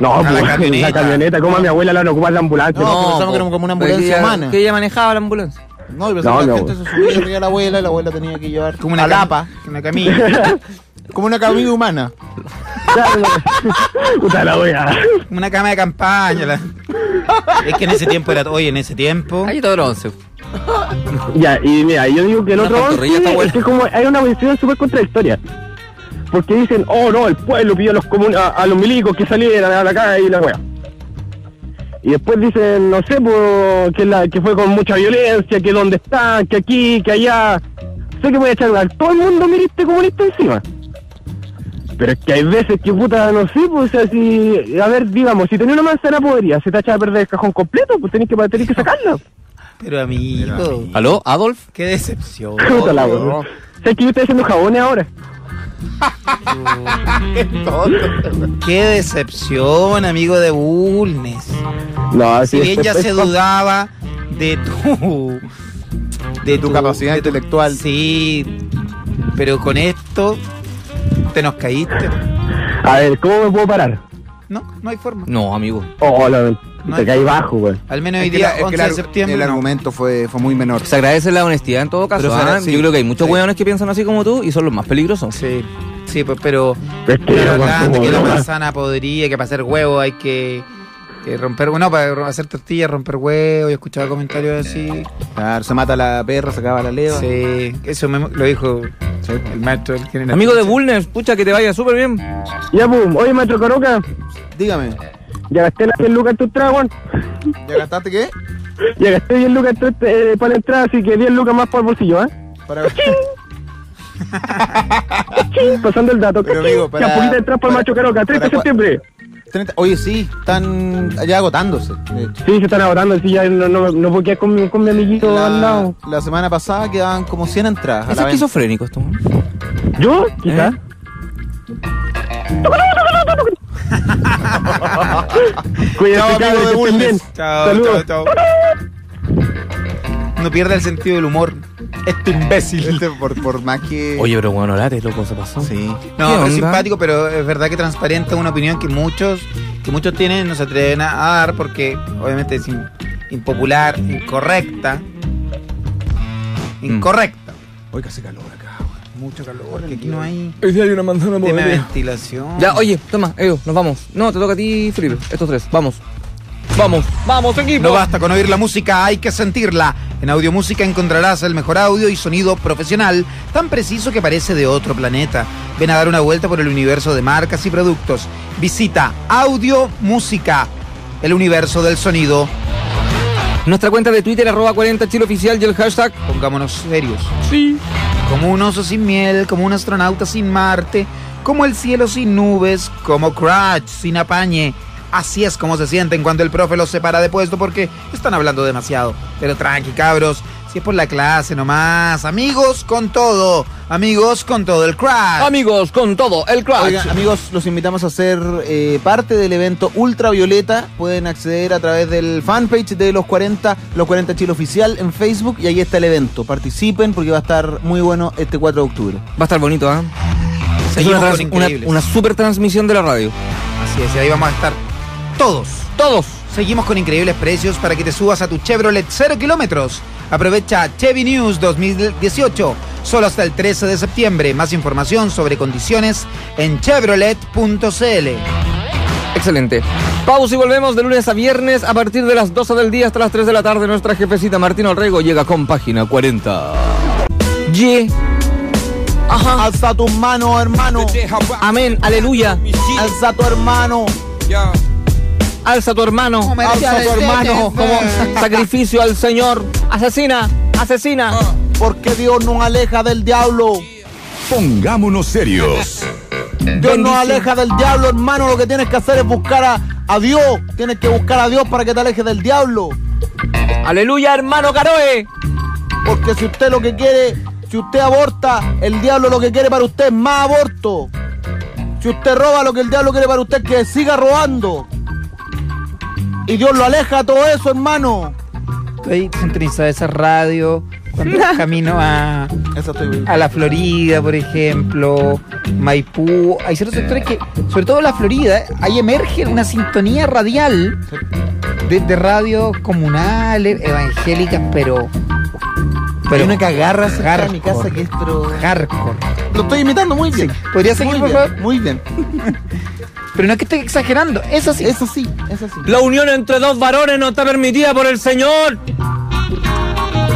No, A la pues, camioneta. camioneta, como a mi abuela la van a ocupar la ambulancia. No, pensamos que era como una ambulancia ella- humana. Que ella manejaba la ambulancia. No, y pensaba No, que la no. gente se subía arriba a la abuela y la abuela tenía que llevar Como una lapa. Una camilla. Como una camilla humana. Puta la wea. una cama de campaña. la- Es que en ese tiempo era. Oye, en ese tiempo. Ahí todo era once. Ya, y mira, yo digo que el Una otro once es que como hay una visión súper contradictoria. Porque dicen, oh no, el pueblo pidió a los, comun- a, a los milicos que salieran a la calle y la wea. Y después dicen, no sé, pues, que, la, que fue con mucha violencia, que dónde está, que aquí, que allá. Sé que voy a echar a todo el mundo miriste comunista encima. Pero es que hay veces que puta, no sé, pues, o sea, si, a ver, digamos, si tenés una manzana podrida, se te echa a perder el cajón completo, pues tenés que, tenés que sacarla. Pero amigo. ¿Aló, Adolf? Qué decepción. Puta la wea. ¿Sabes que yo estoy haciendo jabones ahora? Qué decepción, amigo de Bulnes. No, Si bien ya se dudaba de tu. De tu capacidad intelectual. Sí. Pero con esto. Te nos caíste. A ver, ¿cómo me puedo parar? No, no hay forma. No, amigo. Oh, la- No Te hay- caí bajo, güey. Al menos hoy Es que día, la- es que 11 el de argu- septiembre. El argumento fue, fue muy menor. Se agradece la honestidad en todo caso. Pero ¿ah? será- sí, Yo creo que hay muchos sí. hueones que piensan así como tú y son los más peligrosos. Sí, sí, pues, pero. Es que, Pero que la manzana podría, que para hacer huevo hay que, que romper. No, para hacer tortillas, romper huevo. Yo escuchaba comentarios así. Claro, se mata la perra, se acaba la leva. Sí, eso me- lo dijo Sí. el maestro general. Amigo de Bulnes, pucha, que te vaya súper bien. Ya, pum. Oye, maestro Caroca, Dígame, ya gasté las 100 lucas en tu entrada, weón. ¿ya gastaste qué? Ya gasté 10 lucas en tu- eh, para la entrada, así que 10 lucas más para el bolsillo, ¿eh? Para... Pasando el dato. Pero, amigo, para- entrada para para- macho Caroca, 30 de septiembre. 30 Oye, sí, están ya agotándose. de. Sí, se están agotando, sí, ya no, no, no puedo quedar con mi, con mi amiguito al La, lado. la semana pasada quedaban como 100 entradas. Es esquizofrénico esto. ¿Yo? Quizás. Cuídate, Chao, de Bulnes. Chao, Saludos. chao, chao. No pierda el sentido del humor. Este imbécil. Este, por, por más que. Oye, pero bueno, late, loco, se pasó. Sí. No, ¿Qué pero es onda? simpático, pero es verdad que transparenta una opinión que muchos, que muchos tienen, no se atreven a dar porque obviamente es in- impopular, incorrecta. Incorrecta. Hoy que hace calor. Mucho calor, porque aquí no hay Hoy día hay una manzana tema de ventilación. Ya, oye, toma, Edo, nos vamos. No, te toca a ti, Felipe. Estos tres, vamos. Vamos, vamos, equipo. No basta con oír la música, hay que sentirla. En Audio Música encontrarás el mejor audio y sonido profesional, tan preciso que parece de otro planeta. Ven a dar una vuelta por el universo de marcas y productos. Visita Audio Música, el universo del sonido. Nuestra cuenta de Twitter, arroba 40 chile oficial y el hashtag. Pongámonos serios. Sí. Como un oso sin miel, como un astronauta sin Marte, como el cielo sin nubes, como Crash sin apañe. Así es como se sienten cuando el profe los separa de puesto porque están hablando demasiado. Pero tranqui, cabros, si es por la clase nomás. Amigos con todo, amigos con todo el Crash. Amigos, con todo, el crash. Oigan, amigos, los invitamos a ser eh, parte del evento Ultravioleta. Pueden acceder a través del fanpage de los 40, los 40 Chile Oficial en Facebook y ahí está el evento. Participen porque va a estar muy bueno este 4 de octubre. Va a estar bonito, ¿ah? Seguimos una, una, una super transmisión de la radio. Así es, y ahí vamos a estar todos. Todos. Seguimos con increíbles precios para que te subas a tu Chevrolet 0 kilómetros. Aprovecha Chevy News 2018, solo hasta el 13 de septiembre. Más información sobre condiciones en chevrolet.cl. Excelente. Pausa y volvemos de lunes a viernes a partir de las 12 del día hasta las 3 de la tarde. Nuestra jefecita Martina Orrego llega con página 40. Ye. Ajá. Alza tus manos, hermano. Amén. Aleluya. Alza tu hermano. Alza tu hermano. Alza tu hermano. Como sacrificio al Señor. Asesina. Asesina. Porque Dios nos aleja del diablo. Pongámonos serios. Dios nos aleja del diablo, hermano. Lo que tienes que hacer es buscar a, a Dios. Tienes que buscar a Dios para que te alejes del diablo. Aleluya, hermano Caroe. Porque si usted lo que quiere, si usted aborta, el diablo lo que quiere para usted es más aborto. Si usted roba, lo que el diablo quiere para usted es que siga robando. Y Dios lo aleja todo eso, hermano. Estoy sintonizado esa radio cuando camino a, a la Florida, por ejemplo, Maipú. Hay ciertos sectores que, sobre todo la Florida, ahí emerge una sintonía radial de, de radio comunales, evangélicas, pero. Pero una que agarra cerca de hardcore. mi casa que es pero. Hardcore. Lo estoy imitando muy bien. ¿Podría seguir, muy por bien, favor? Muy bien. Pero no es que esté exagerando, es así. Es así, es así. La unión entre dos varones no está permitida por el Señor.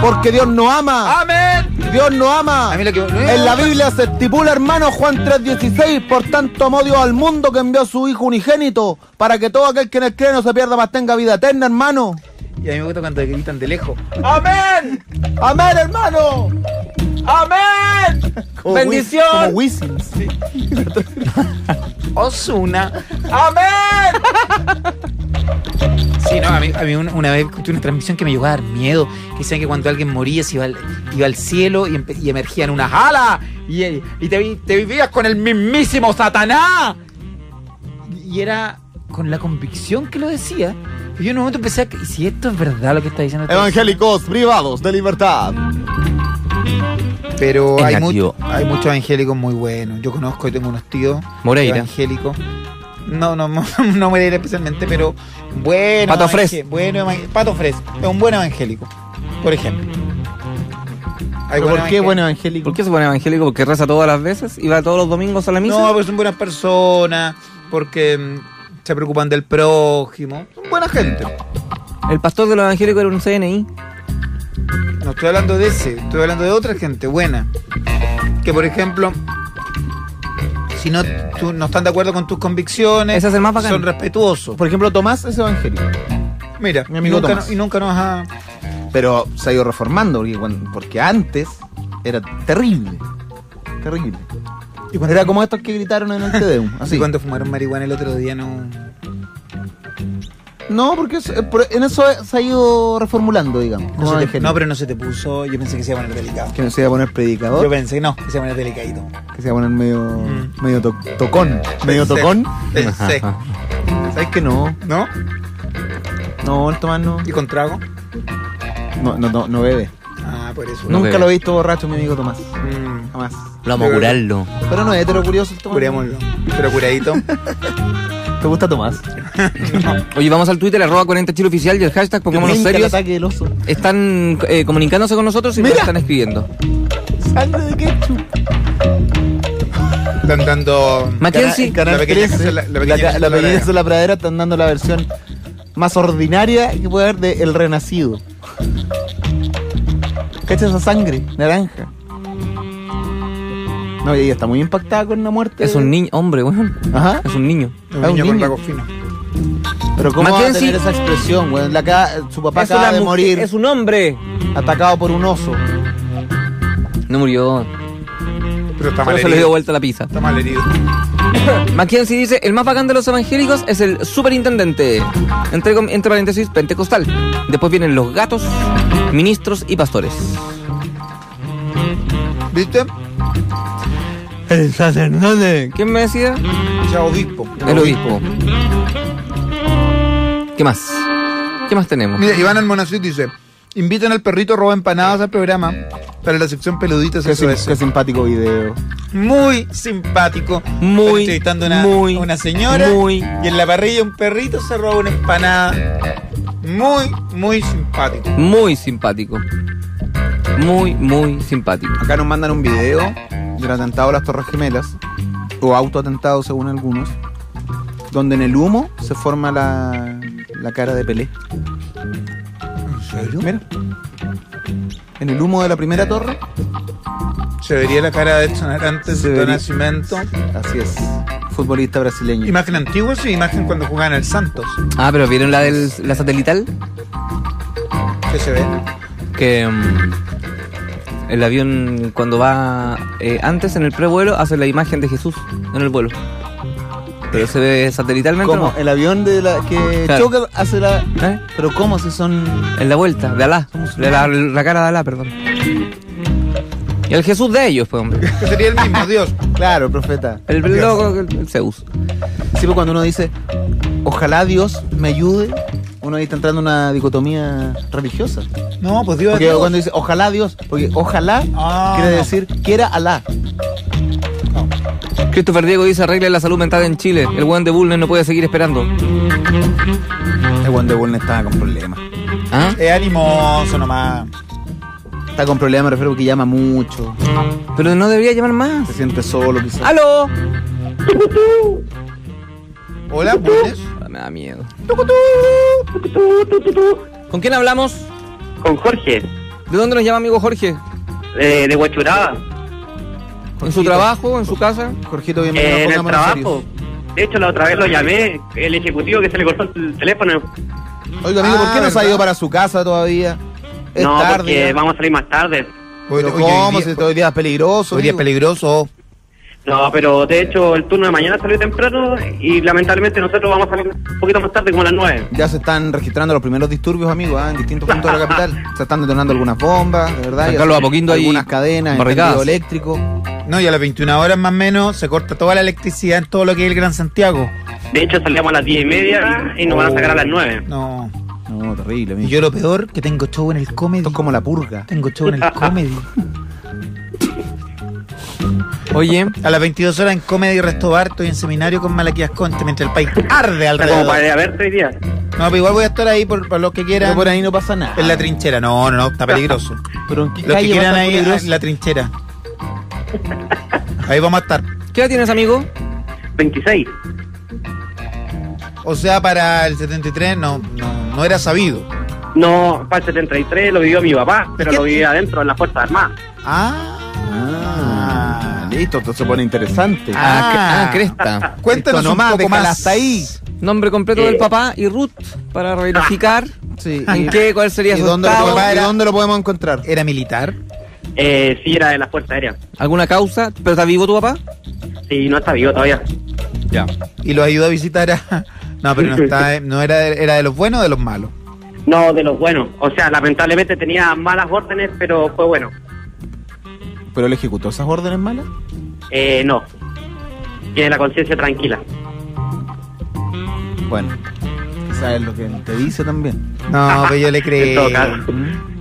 Porque Dios nos ama. Amén. Dios nos ama. A mí lo que- En la Biblia se estipula, hermano, Juan 3:16, por tanto amó Dios al mundo que envió a su Hijo unigénito, para que todo aquel que en él cree no se pierda, mas tenga vida eterna, hermano. Y a mí me gusta cuando gritan de lejos. Amén. Amén, hermano. Amén. Como Bendición. Como Wisin. Osuna. Amén. Sí, no, a mí, a mí una, una vez escuché una transmisión que me llegó a dar miedo. Que decían que cuando alguien moría se iba al, iba al cielo y, y emergían unas alas. Y, y te vivías con el mismísimo Satanás. Y era con la convicción que lo decía. Y yo en un momento empecé a... ¿Y si esto es verdad lo que está diciendo? este Evangélicos privados de libertad. Pero Es hay, mu- hay muchos evangélicos muy buenos. Yo conozco y tengo unos tíos Moreira. evangélicos. No, no, no me diré especialmente, pero bueno. Pato Fres. Bueno, Pato Fres. Es un buen evangélico, por ejemplo. ¿Pero buen ¿Por qué buen evangélico? ¿Por qué se pone evangélico? ¿Porque reza todas las veces? ¿Y va todos los domingos a la misa? No, porque son buenas personas, porque mm, se preocupan del prójimo. Son buena gente. El pastor de los evangélicos era un CNI. No estoy hablando de ese, estoy hablando de otra gente buena. Que por ejemplo, si no, tú, no están de acuerdo con tus convicciones, Ese es el más bacán. son respetuosos. Por ejemplo, Tomás es evangélico. Mira, Mi amigo y, nunca, Tomás. y nunca nos ha. Pero se ha ido reformando, porque, cuando- porque antes era terrible. Terrible. Y cuando, Era como estos que gritaron en el Tedeum. Así. y cuando fumaron marihuana el otro día no. No, porque es- eh, en eso se ha ido reformulando, digamos. No, te- pero no se te puso. Yo pensé que se iba a poner delicado. Que no se iba a poner predicador, Yo pensé, no, que se iba a poner delicadito. que se iba a poner medio, Mm. medio to- tocón. Medio Pensé, tocón. Pensé. ¿Sabes que no? ¿No? No, el Tomás no. ¿Y con trago? No, no, no, no bebe. Ah, por eso. Nunca lo he visto borracho, mi amigo Tomás. Mm, Jamás. Lo vamos a curarlo. Pero no es hetero curioso el Tomás. curémoslo. Pero curadito. ¿Te gusta Tomás? Oye, vamos al Twitter, arroba 40 chile oficial y el hashtag Pongámonos serios. ataque del oso. Están eh, comunicándose con nosotros y nos están escribiendo. Sangre de ketchup. Están dando. Mackenzie, En Canal La pequeña 13, Jesús en la- la pequeña pequeña la pradera están dando la versión más ordinaria que puede haber de El Renacido. ¿Cachas esa sangre? Naranja. No, y ella está muy impactada con la muerte. es un niño, hombre, weón. Ajá. Es un niño. Un Ah, un niño con rasgos finos. Pero ¿cómo va a tener esa expresión, weón? La ca- su papá Es acaba de mu- morir Es un hombre. atacado por un oso. No murió. Pero está mal Solo se le dio herido. vuelta la pizza. Está mal herido. Mackenzie dice, el más bacán de los evangélicos es el superintendente. Entre, entre paréntesis, pentecostal. Después vienen los gatos, ministros y pastores. ¿Viste? El sacerdote. ¿Quién me decía? Ya obispo. El obispo. ¿Qué más? ¿Qué más tenemos? Mira, Iván Almonacid dice: Invitan al perrito roba empanadas al programa para la sección peluditas. Qué, sim- es. qué simpático video. Muy simpático. Muy, entrevistando a una, muy, una señora muy. y en la parrilla un perrito se roba una empanada. Muy, muy simpático. Muy simpático. Muy, muy simpático. Acá nos mandan un video del atentado a las Torres Gemelas, o autoatentado según algunos, donde en el humo se forma la, la cara de Pelé. ¿En serio? Mira. En el humo de la primera torre, Se vería la cara de Se de vería. Nacimiento. así es, futbolista brasileño. Imagen antigua, sí, imagen cuando jugaban el Santos. Ah, pero ¿vieron la del la satelital? ¿Qué se ve? Que mm, el avión cuando va eh, antes en el prevuelo hace la imagen de Jesús en el vuelo. Pero se ve satelitalmente. Como ¿no? el avión de la que Claro. choca hace la. ¿Eh? Pero ¿cómo si son.? En la vuelta, de Alá. De la, la cara de Alá, perdón. Y el Jesús de ellos, pues, hombre. Que sería el mismo, Dios. Claro, profeta. El loco, el, el Zeus. Sí, pues cuando uno dice, ojalá Dios me ayude, uno ahí está entrando en una dicotomía religiosa. No, pues Dios es Porque Dios. cuando dice ojalá Dios, porque ojalá Ah, quiere no. decir quiera Alá. Christopher Diego dice arregle la salud mental en Chile. El buen de Bulnes no puede seguir esperando. El buen de Bulnes está con problemas. ¿Ah? Es animoso nomás. Está con problemas, me refiero porque llama mucho, Pero no debería llamar más. se siente solo quizás. ¡Aló! Hola, buenas. Ah, Me da miedo. ¿Con quién hablamos? Con Jorge, ¿De dónde nos llama amigo Jorge? eh, de Huachuraba, ¿En su trabajo? ¿En su casa? Jorgito, bienvenido. eh, en el trabajo. De hecho, la otra vez lo llamé, el ejecutivo que se le cortó el teléfono. Oiga, amigo, ¿por Ah, qué no se ha ido para su casa todavía? Es no, tarde. porque ya. vamos a salir más tarde. Hoy, Pero ¿Cómo? hoy Si día, hoy día es peligroso. hoy día es peligroso. No, pero de hecho el turno de mañana salió temprano y lamentablemente nosotros vamos a salir un poquito más tarde, como a las 9. Ya se están registrando los primeros disturbios, amigos, ¿ah? en distintos puntos de la capital. Se están detonando algunas bombas, de verdad. San Carlos Apoquindo ahí, Algunas cadenas, barricadas. tendido eléctrico. No, y a las 21 horas más o menos se corta toda la electricidad en todo lo que es el Gran Santiago. De hecho salíamos a las 10 y media y nos van a sacar a las 9. No. No, terrible, Y yo lo peor, que tengo show en el comedy. Esto es como la purga. Tengo show en el comedy. Oye, A las 22 horas en Comedy Resto Bar estoy en seminario con Malaquías Conte mientras el país arde Está como para alrededor. ir a verte hoy día. No, pero igual voy a estar ahí por, por los que quieran. Pero por ahí no pasa nada. En la trinchera. No, no, no, está peligroso. Pero en qué Los que quieran ahí en la trinchera. Ahí vamos a estar. ¿qué edad tienes, amigo? 26. O sea, para el 73 no, no, no era sabido. No, para el 73 lo vivió mi papá, pero ¿Qué? lo vivía adentro en las Fuerzas Armadas. Ah. Ah, listo, esto se pone interesante. Ah, Ah. ah, cresta. Cuéntanos Listo, un nomás, poco más. hasta ahí. Nombre completo Eh. del papá y Ruth para verificar Sí. en qué, cuál sería ¿Y su dónde, lo estado, podemos, y dónde lo podemos encontrar? ¿Era militar? Eh, sí, era de las Fuerzas Aéreas. alguna causa, pero está vivo tu papá? Sí, no está vivo todavía. Ya. Y lo ayudó a visitar a... No, pero no, está, no era, de, era de los buenos o de los malos. No, de los buenos. O sea, lamentablemente tenía malas órdenes, pero fue bueno. ¿Pero él ejecutó esas órdenes malas? Eh, no. Tiene la conciencia tranquila. Bueno, quizás es lo que te dice también. No, pero yo le En creí.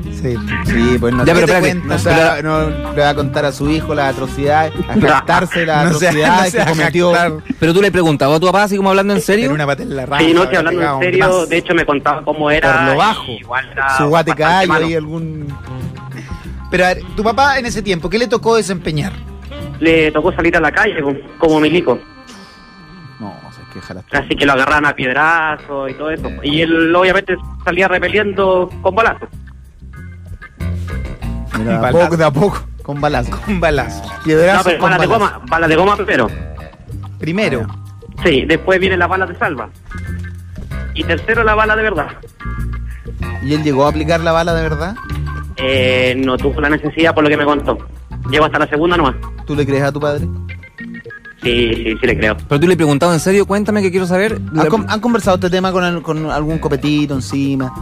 Sí. Sí, pues no, Ya, pero ¿qué te espérate, cuenta? no, se va- no le va a contar a su hijo las atrocidades, a jactarse las No atrocidades no que cometió. Pero tú le preguntabas a tu papá así como hablando en Era serio. una pata en la raja. Sí, no estoy hablando en serio. más. De hecho, me contaba cómo era. Por lo y bajo. Igual Su guate bastante callo malo. ahí algún... Pero a ver, tu papá en ese tiempo, ¿qué le tocó desempeñar? Le tocó salir a la calle como, como milico. No, o sea, que. Así que lo agarraban a piedrazos y todo eso. Y él obviamente salía repeliendo con balazos. Mira, a Balazo. poco, de a poco, con balazo. Un balazo. No, Piedrazos pero con balas de balazo. goma, balas de goma primero. Primero. Sí, después viene la bala de salva. Y tercero la bala de verdad. ¿Y él llegó a aplicar la bala de verdad? Eh, no tuvo la necesidad por lo que me contó. Llego hasta la segunda nomás. ¿Tú le crees a tu padre? Sí, sí, sí le creo. Pero tú le preguntabas en serio, cuéntame que quiero saber. ¿Han, conversado este tema con, el- con algún copetito encima?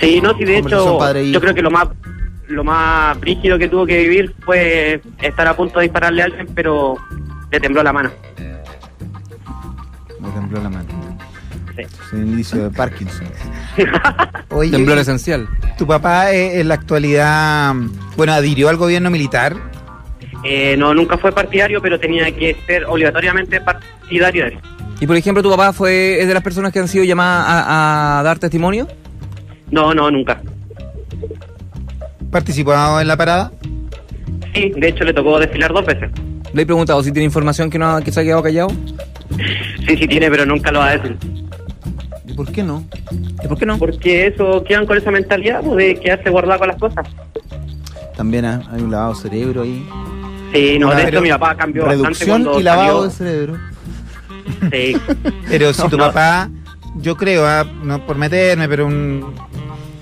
Sí, no, sí, de hecho, padre-hijo. yo creo que lo más lo más brígido que tuvo que vivir fue estar a punto de dispararle a alguien, pero le tembló la mano. Me tembló la mano. Sí. Es un indicio de Parkinson. Oye, Temblor esencial. tu papá eh, en la actualidad, bueno, adhirió al gobierno militar. Eh, no, nunca fue partidario, pero tenía que ser obligatoriamente partidario de él. Y por ejemplo, tu papá fue es de las personas que han sido llamadas a, a dar testimonio. No, no, nunca. ¿Participó en la parada? Sí, de hecho le tocó desfilar dos veces. Le he preguntado si tiene información que, no, ha- que se ha quedado callado. Sí, sí tiene, pero nunca lo va a decir. ¿Y por qué no? ¿Y por qué no? Porque eso quedan con esa mentalidad pues, de quedarse guardado con las cosas. También ha- hay un lavado de cerebro ahí. Sí, no, Una de pero- hecho mi papá cambió bastante Reducción cuando y lavado de cerebro. Sí. Pero si tu No. papá, yo creo, ah, no por meterme, pero un,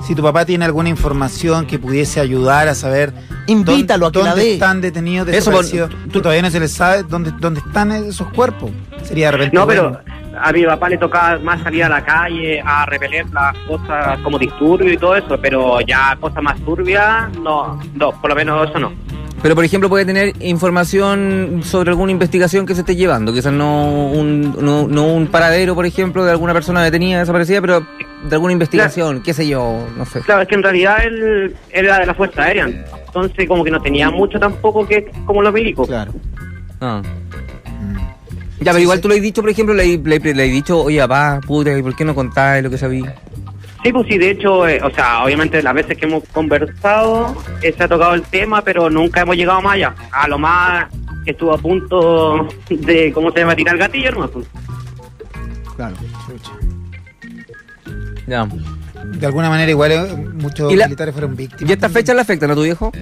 si tu papá tiene alguna información que pudiese ayudar a saber Invítalo a que dónde, la dónde están detenidos, Eso por- desaparecidos, tú todavía no se les sabe dónde, dónde están esos cuerpos. Sería de repente No, pero bueno. a mi papá le tocaba más salir a la calle a repeler las cosas como disturbio y todo eso, pero ya cosas más turbias, no, no, por lo menos eso no. Pero por ejemplo puede tener información sobre alguna investigación que se esté llevando, quizás no un, no, no un paradero, por ejemplo, de alguna persona detenida, desaparecida, pero de alguna investigación, qué sé yo, no sé. Claro, es que en realidad él, era de la Fuerza Aérea, entonces como que no tenía mucho tampoco que como los milicos. Claro. Ah. Ya, pero igual tú le has dicho, por ejemplo, le, le, le has dicho, oye, papá, puta, ¿y por qué no contáis lo que sabí? Sí, pues sí, de hecho, eh, o sea, obviamente las veces que hemos conversado eh, se ha tocado el tema, pero nunca hemos llegado más allá. A lo más que estuvo a punto de, ¿cómo se llama?, tirar el gatillo, hermano. Claro. Ya. De alguna manera igual eh, muchos ¿Y la- militares fueron víctimas. ¿Y estas fechas le afectan a tu viejo?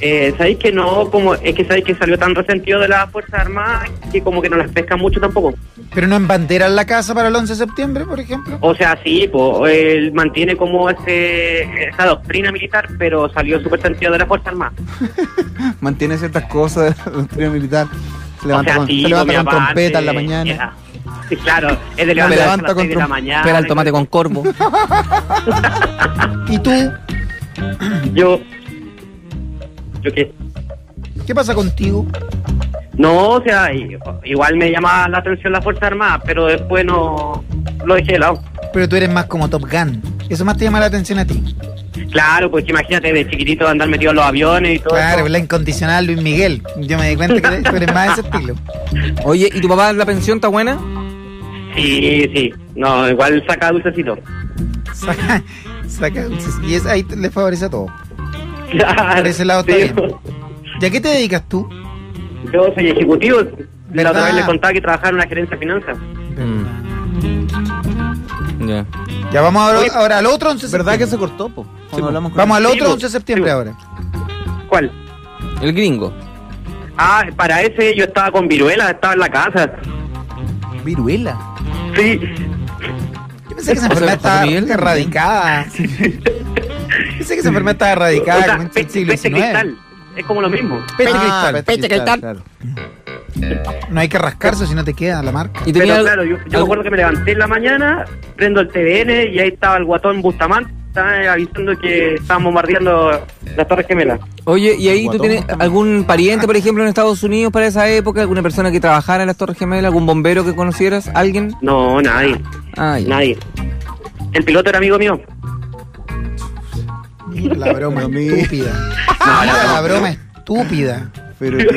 Eh, ¿Sabéis que no? como Es que sabéis que salió tan resentido de las Fuerzas Armadas que como que no las pesca mucho tampoco. Pero no en bandera en la casa para el 11 de septiembre, por ejemplo. O sea, sí, pues él mantiene como ese, esa doctrina militar, pero salió súper sentido de las Fuerzas Armadas. Mantiene ciertas cosas de la doctrina militar. Se O levanta sea, con, sí, se levanta con papá trompeta en la mañana. Claro, es de No, levantarse levanta a las con de la mañana. Espera el tomate con corvo. ¿Y tú? Yo... ¿Yo qué? ¿Qué pasa contigo? No, o sea, igual me llama la atención las Fuerzas Armadas, pero después no lo dejé de lado. Pero tú eres más como Top Gun. Eso más te llama la atención a ti. Claro, pues imagínate de chiquitito andar metido en los aviones y todo Claro, eso. la incondicional Luis Miguel. Yo me di cuenta que tú eres más de ese estilo. Oye, ¿y tu papá la pensión está buena? Sí, sí. No, igual saca dulcecito. Saca, saca dulces. Y es, ahí te- le favorece a todo. Claro. Por ese lado está Sí. bien. ¿Y a qué te dedicas tú? Yo soy ejecutivo. La otra vez le contaba que trabajaba en una gerencia de finanzas. Ya. Ya vamos ahora, ahora al otro 11 de ¿Verdad que septiembre. se cortó, po? Sí, Cuando po. hablamos con Vamos al otro po. 11 de septiembre Sí, ahora. ¿Cuál? El gringo. Ah, para ese yo estaba con viruela, estaba en la casa. Viruela. Sí. Yo pensé que esa enfermedad estaba erradicada. pensé que esa enfermedad estaba O erradicada sea, como en el siglo XIX. cristal. Es como lo mismo. Peste Ah, cristal. peste cristal, claro. No hay que rascarse si no te queda la marca. Y Pero tenía claro, yo, yo me acuerdo que me levanté en la mañana, prendo el TVN y ahí estaba el guatón Bustamante, estaba avisando que estaban bombardeando las Torres Gemelas. Oye, ¿y ahí tú tienes algún pariente, por ejemplo, en Estados Unidos para esa época? ¿Alguna persona que trabajara en las Torres Gemelas? ¿Algún bombero que conocieras? ¿Alguien? No, nadie, Ah, nadie. El piloto era amigo mío. La broma Pero estúpida. Mira la broma estúpida. Pero tío,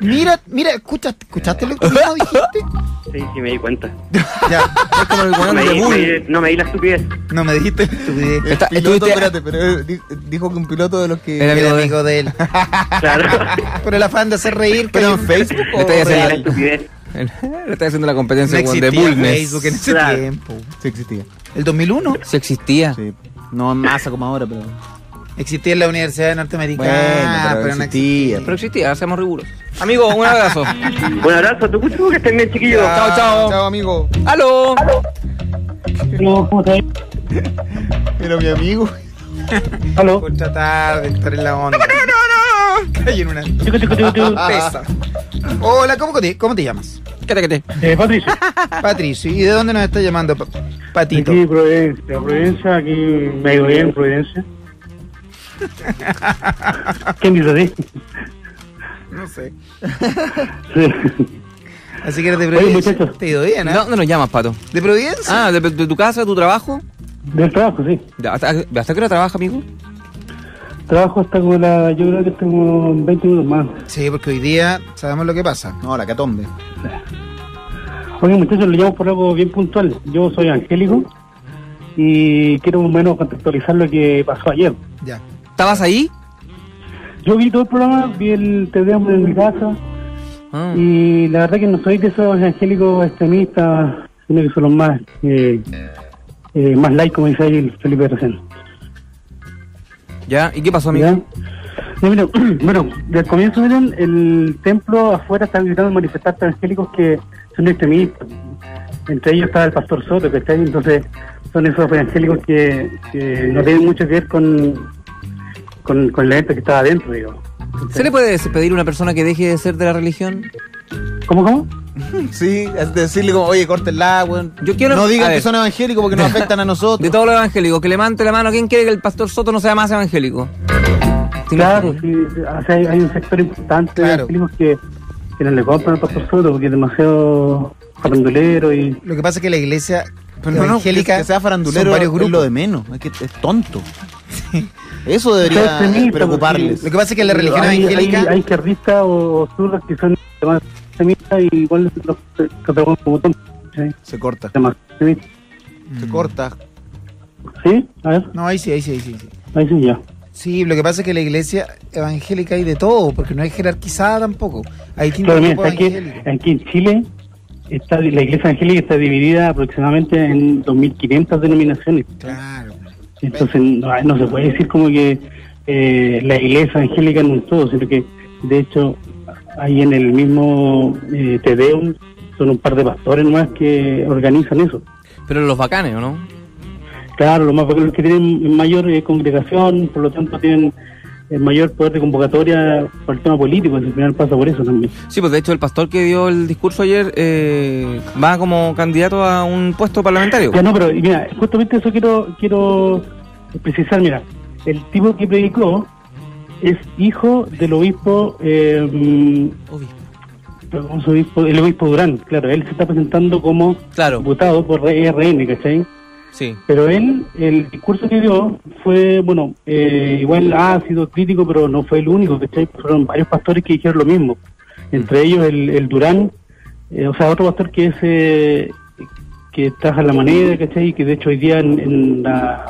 Mira, mira, escuchaste, ¿escuchaste lo que dijiste? Sí, sí, me di cuenta. Ya, Es como el No me, de di- me- no me di la estupidez. no me dijiste estupidez. el Está- piloto, estuviste- espérate, pero eh, di- dijo que un piloto de los que... Era Era amigo de- él. Claro. Por el afán de hacer reír. ¿Pero en Facebook Le o estoy Me di la haciendo- estupidez. Le está haciendo la competencia no weón, de existía Bullness. Facebook en ese Claro. tiempo. Sí existía. ¿El 2001? Sí existía. Sí. No en masa como ahora, pero... Existía en la Universidad Norteamericana, Bueno, pero pero, no existía. Pero existía, seamos rigurosos. Amigo, un abrazo. Un abrazo, tu cucho, que estén bien chiquillos. Chao, chao. Chao, amigo. ¡Aló! Era mi amigo. Aló. Por tratar de estar en la onda. No, no, no. Caí en una pesa. Hola, ¿cómo te, cómo te llamas? ¿Qué te, qué te? Eh, Patricio, Patricio. ¿Y de dónde nos está llamando, Pa- Patito? aquí Providencia. Providencia, aquí me ha ido bien Providencia. ¿Quién dice así? No sé. Sí. Así que eres de Oye, Providencia. muchachos. Te ha ido bien, ¿De ¿eh? dónde nos llamas, Pato? ¿De Providencia? Ah, ¿de, de tu casa, de tu trabajo? Del trabajo, sí. ¿Hasta, ¿Hasta qué hora trabaja, amigo? Trabajo hasta como la. Yo creo que tengo 20 minutos más. Sí, porque hoy día sabemos lo que pasa. No, la catombe. Oye, muchachos, le llamo por algo bien puntual. Yo soy angélico y quiero más o menos contextualizar lo que pasó ayer. Ya. ¿Estabas ahí? Yo vi todo el programa, vi el TV en mi casa Ah. y la verdad que no soy de esos angélicos extremistas, sino que son los más, eh, eh, más light, como dice ahí el Felipe recién. ¿Ya? ¿Y qué pasó, amigo? No, mira, bueno, del comienzo miren, el templo afuera están gritando manifestantes angélicos que son extremistas. Entre ellos está el pastor Soto, que está ahí, entonces son esos angélicos que, que no tienen mucho que ver con, con, con la gente que está adentro, digamos. ¿Se le puede pedir a una persona que deje de ser de la religión? ¿Cómo, cómo? Sí, es decirle como, oye, córtenla, weón. Yo quiero- No digan ver. que son evangélicos porque nos afectan a nosotros. De todos los evangélicos, que levante la mano. ¿Quién quiere que el pastor Soto no sea más evangélico? ¿Sí, Claro, no? sí, o sea, hay, hay un sector importante de Claro. angélicos que, que no le compran al pastor Soto porque es demasiado farandulero y... Lo que pasa es que la iglesia Pero no, no, que, evangélica que sea son farandulero varios es grupos. lo de menos. Es que es tonto. Eso debería preocuparles. Lo que pasa es que la religión hay, evangélica... Hay, hay izquierdistas o zurdos que son más extremistas y igual los catalogan como tontos. ¿sí? Se corta. Se corta. ¿Sí? A ver, No, ahí sí, ahí sí, ahí sí. sí. ahí sí, ya. Sí, lo que pasa es que la iglesia evangélica hay de todo, porque no es jerarquizada tampoco. Hay distintos Claro, mira, aquí, aquí en Chile está la iglesia evangélica está dividida aproximadamente en 2.500 denominaciones. Claro. Entonces no, no se puede decir como que eh, la iglesia evangélica no es todo, sino que de hecho ahí en el mismo eh, Tedeum son un par de pastores más que organizan eso. Pero los bacanes, ¿o no? Claro, los más los que tienen mayor eh, congregación, por lo tanto tienen el mayor poder de convocatoria por el tema político, al final pasa por eso también. Sí, pues de hecho el pastor que dio el discurso ayer eh, va como candidato a un puesto parlamentario. Ya no, pero mira, justamente eso quiero quiero precisar, mira, el tipo que predicó es hijo del obispo, eh, mm, ¿cómo se obispo? el obispo Durán, claro, él se está presentando como Claro. diputado por ERN, ¿cachai? Sí. Pero él, el discurso que dio fue, bueno, eh, igual ha sido crítico, pero no fue el único, ¿cachai? Fueron varios pastores que dijeron lo mismo. Entre ellos el, el Durán, eh, o sea, otro pastor que es eh, que trabaja en la moneda, ¿cachai? Y que de hecho hoy día en, en la,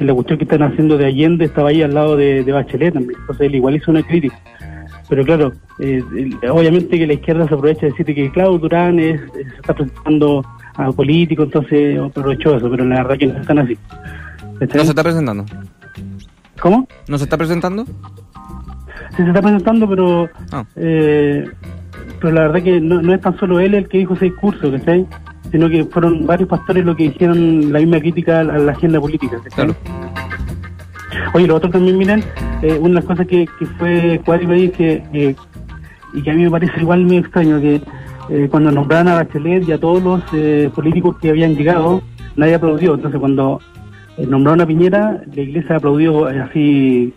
en la cuestión que están haciendo de Allende estaba ahí al lado de, de Bachelet también. Entonces él igual hizo una crítica. Pero claro, eh, obviamente que la izquierda se aprovecha de decir que Claudio Durán es, se está presentando a político, entonces aprovechó eso, pero la verdad que no están así. No se está presentando. ¿Cómo? ¿No se está presentando? Sí se está presentando, pero Ah. eh, pero la verdad que no, no es tan solo él el que dijo ese discurso, ¿cachai? Sino que fueron varios pastores los que hicieron la misma crítica a la, a la agenda política, ¿cachai? Claro. Oye, lo otro también, miren, eh, una de las cosas que, que fue es que, eh, y que a mí me parece igual muy extraño, que eh, cuando nombraron a Bachelet y a todos los eh, políticos que habían llegado, nadie aplaudió. Entonces, cuando eh, nombraron a Piñera, la iglesia aplaudió eh, así,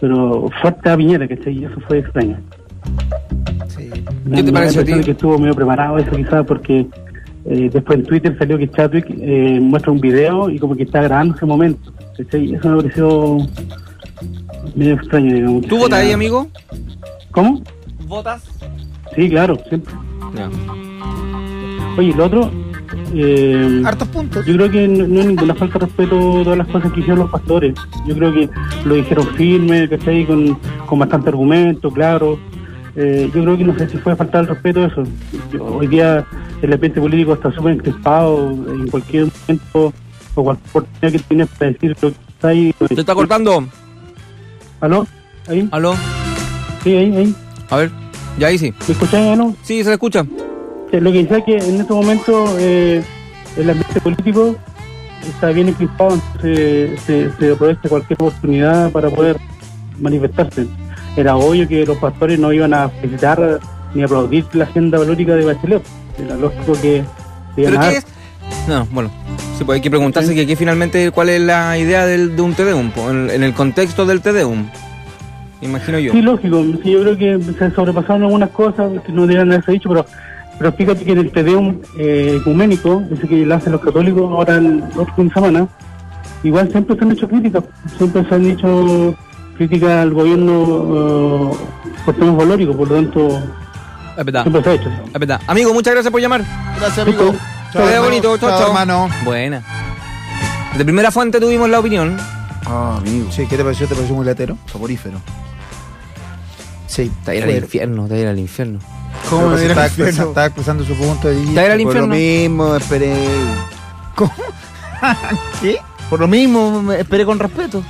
pero fuerte a Piñera, ¿cachai? Y eso fue extraño. Sí. ¿Qué te a parece ti? que estuvo medio preparado eso quizás porque eh, después en Twitter salió que Chadwick eh, muestra un video y como que está grabando ese momento. ¿cachai? Eso me pareció medio extraño, digamos. ¿Tú votas ahí, amigo? ¿Cómo? ¿Votas? Sí, claro, siempre. Oye, lo otro, eh, Hartos puntos. yo creo que no, no es ninguna falta de respeto todas las cosas que hicieron los pastores. Yo creo que lo dijeron firme, ¿cachai? Con, con bastante argumento, claro. Eh, yo creo que no sé si fue falta el respeto eso. Yo- hoy día el ambiente político está súper encrespado, en cualquier momento o cualquier oportunidad que tienes para decir lo que está ahí. ¿Se está cortando? ¿Aló? ¿Ahí? ¿Aló? Sí, ahí, ahí. A ver. Ya ahí sí. ¿Me escucháis, aló? Sí, se escucha. Eh, Lo que decía es que en este momento eh, el ambiente político está bien entonces se, se aprovecha cualquier oportunidad para poder manifestarse. Era obvio que los pastores no iban a felicitar ni aplaudir la agenda valórica de Bachelet. Era lógico que ¿Pero a qué es? No, bueno. Sí, pues hay que preguntarse que, que finalmente cuál es la idea del, de un Tedeum, en el contexto del Tedeum. Imagino yo. Sí, lógico. Sí, yo creo que se sobrepasaron algunas cosas que no debían haberse dicho, pero pero fíjate que en el Tedeum eh, ecuménico, ese que lo hacen los católicos ahora el otro fin de semana, igual siempre se han hecho críticas, siempre se han hecho críticas al gobierno eh, por temas valóricos, por lo tanto, Es verdad. siempre se ha hecho eso. Es verdad. Amigo, muchas gracias por llamar. Gracias, amigo. Te veo hermano. bonito. Chao, Chao, hermano. Buena. De primera fuente tuvimos la opinión. Ah, amigo. Sí, ¿qué te pareció? ¿Te pareció muy latero? Soporífero. Sí. A ir al infierno, a ir al infierno. ¿Cómo me estaba, dirás que expresa- no? estaba expresando su punto de vista. ir al Por lo infierno. mismo esperé. ¿Qué? Por lo mismo me esperé con respeto.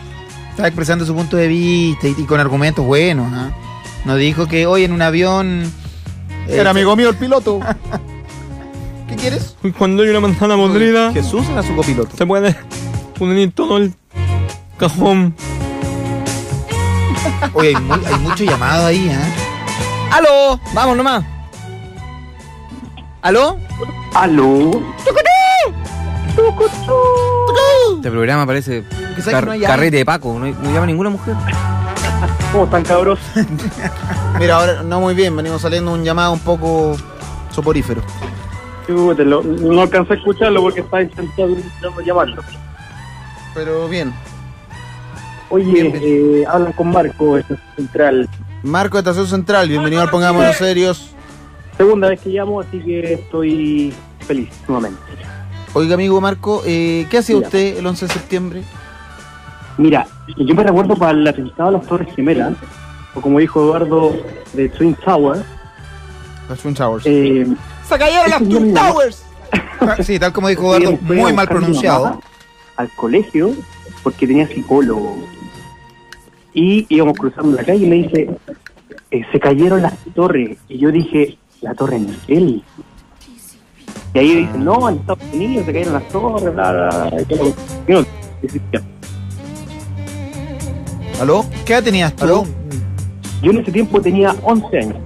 Estaba expresando su punto de vista y, y con argumentos buenos. ¿ah? No dijo que hoy en un avión. Era amigo mío el piloto. ¿Qué quieres? Cuando hay una manzana podrida, Jesús era su copiloto. se puede unir todo el cajón. Oye, hay, mu- hay mucho llamado ahí, ¿ah? ¡Aló! Vamos nomás. ¿Aló? Aló. Este programa parece car- no carrete de Paco, no, llama ninguna mujer. ¿Cómo están, cabros? Mira, ahora no muy bien, venimos saliendo un llamado un poco soporífero. Chútelo, No alcancé a escucharlo porque estaba intentando llamarlo. Pero bien. Oye, eh, hablan con Marco, este central. Marco de Estación Central, bienvenido al Pongámonos Serios. Segunda vez que llamo, así que estoy feliz nuevamente. Oiga, amigo Marco, eh, ¿qué hacía usted el 11 de septiembre? Mira, yo me recuerdo para el atentado a las Torres Gemelas, o como dijo Eduardo de Twin Tower, Las Twin Towers. eh, ¡Se cayeron las Twin Towers! Ah, Sí, tal como dijo Eduardo, muy mal pronunciado. Al colegio, porque tenía psicólogo. Y íbamos cruzando la calle y me dice, eh, se cayeron las torres. Y yo dije, la torre en él. Y ahí dicen, no, en Estados Unidos se cayeron las torres, bla, bla, bla. Y yo, ¿Aló? ¿Qué edad tenías tú? ¿Aló? Yo en ese tiempo tenía 11 años.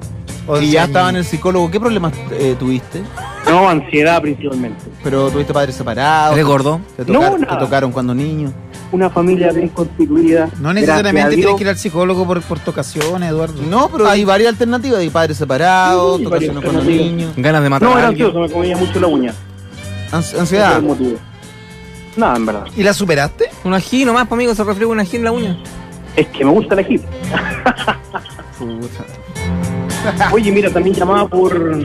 Y ya estaba en el psicólogo. ¿Qué problemas eh, tuviste? No, ansiedad principalmente. ¿Pero tuviste padres separados? ¿Eres gordo? ¿Te, No, tocar- nada. te tocaron cuando niño? Una familia bien constituida. No necesariamente tienes que ir al psicólogo por, por tocaciones, Eduardo. No, pero hay varias alternativas. Hay padres separados, Sí, tocaciones varias cuando alternativas. niño. Ganas de matar No, a era ansioso, me comía mucho la uña. Ans- ansiedad. nada, en verdad. ¿Y la superaste? Un ají nomás, pues, amigo, se refriega un ají en la uña. Es que me gusta el ají. Oye, mira, también llamaba por,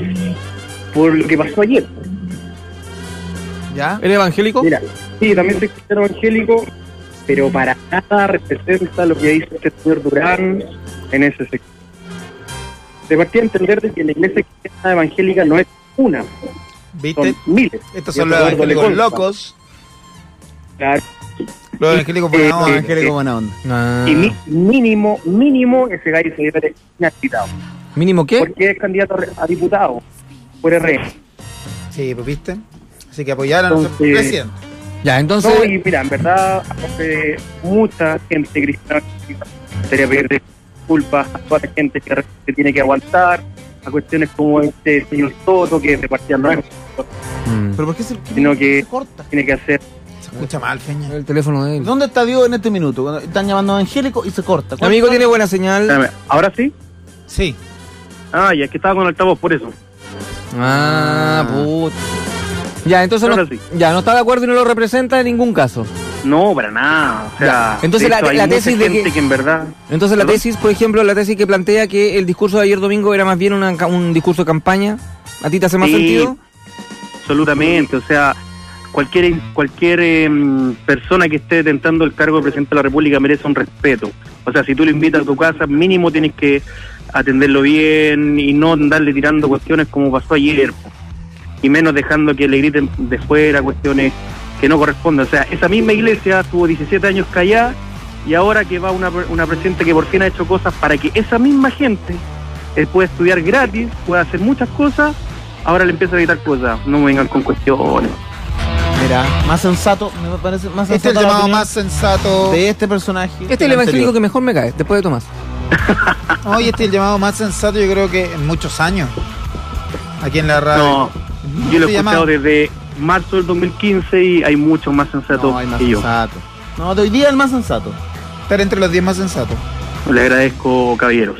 por lo que pasó ayer. ¿Ya? ¿Eres evangélico? Mira, sí, también soy cristiano evangélico, pero para nada representa lo que dice este señor Durán en ese sector. De partida a entender de que la iglesia cristiana evangélica no es una, ¿Viste? son miles. Estos son los evangélicos locos. Claro. Los evangélicos Eh, buena onda. eh, Evangélico buena onda. Ah. Y mi- mínimo, mínimo, ese gallo se debe inhabilitado. ¿Mínimo qué? Porque es candidato a re- a diputado por RN. Sí, pues viste. Así que apoyaron a nuestro presidente. Ya, entonces. No, y mira, en verdad, hace mucha gente cristiana sería pedir disculpas a toda la gente que realmente tiene que aguantar, a cuestiones como este señor Soto, que de partida no es, Mm. ¿Pero por qué se, Sino que- se corta? tiene que hacer. Se escucha mal, Feña. El teléfono de él. ¿Dónde está Dios en este minuto? Cuando están llamando a Angélico y se corta. ¿Cuál- Amigo, tiene buena señal. Espérame, ¿Ahora sí? Sí. Ah, ya es que estaba con altavoz, por eso. Ah, puta. Ya, entonces no, sí. ya, no está de acuerdo y no lo representa en ningún caso. No, para nada. O sea. Entonces la- la tesis de que- que... en verdad. Entonces la tesis, por ejemplo, la tesis que plantea que el discurso de ayer domingo era más bien una un discurso de campaña, ¿a ti te hace más Sí. sentido? Absolutamente, o sea, cualquier cualquier em, persona que esté tentando el cargo de presidente de la República merece un respeto. O sea, si tú lo invitas a tu casa, mínimo tienes que atenderlo bien y no andarle tirando cuestiones como pasó ayer. Y menos dejando que le griten de fuera cuestiones que no corresponden. O sea, esa misma iglesia tuvo 17 años callada y ahora que va una, una presidenta que por fin ha hecho cosas para que esa misma gente eh, pueda estudiar gratis, pueda hacer muchas cosas, ahora le empieza a gritar cosas. No me vengan con cuestiones. Mira, más sensato, me parece más Este es sensato el la llamado más sensato. de este personaje. Este es el evangélico anterior. que mejor me cae, después de Tomás. Oye, este es el llamado más sensato, yo creo que en muchos años. Aquí en la radio. No, yo lo he escuchado desde marzo del 2015 y hay muchos más sensatos No, hay más que yo. sensato. No, de hoy día el más sensato. Estar entre los 10 más sensatos. Le agradezco, caballeros.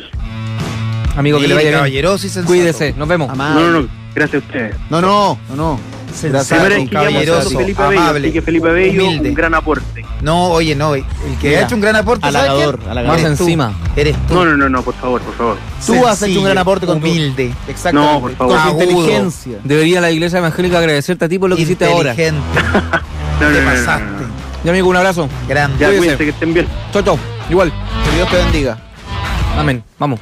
Amigo, que le vaya bien. caballeroso y sensato. Cuídese, nos vemos. No, no, no, gracias a ustedes. No, no, no, no. Sensato, vez que caballeroso, Felipe Bello, amable, así que Felipe Bello, humilde. un gran aporte. No, oye, no. El que Mira, ha hecho un gran aporte, ¿sabes halagador. Eres Más tú. encima. Eres tú. No, no, no, no, por favor, por favor. Tú has hecho un gran aporte con tu- humilde. Exactamente. No, por favor. Con tu inteligencia. Debería la iglesia evangélica agradecerte a ti por lo que hiciste ahora. inteligente. No, no, Te no, no, no, pasaste. Ya, amigo, un abrazo. Grande. Ya, cuídense, que estén bien. Chau, chau. Igual. Que Dios te bendiga. Amén. Vamos.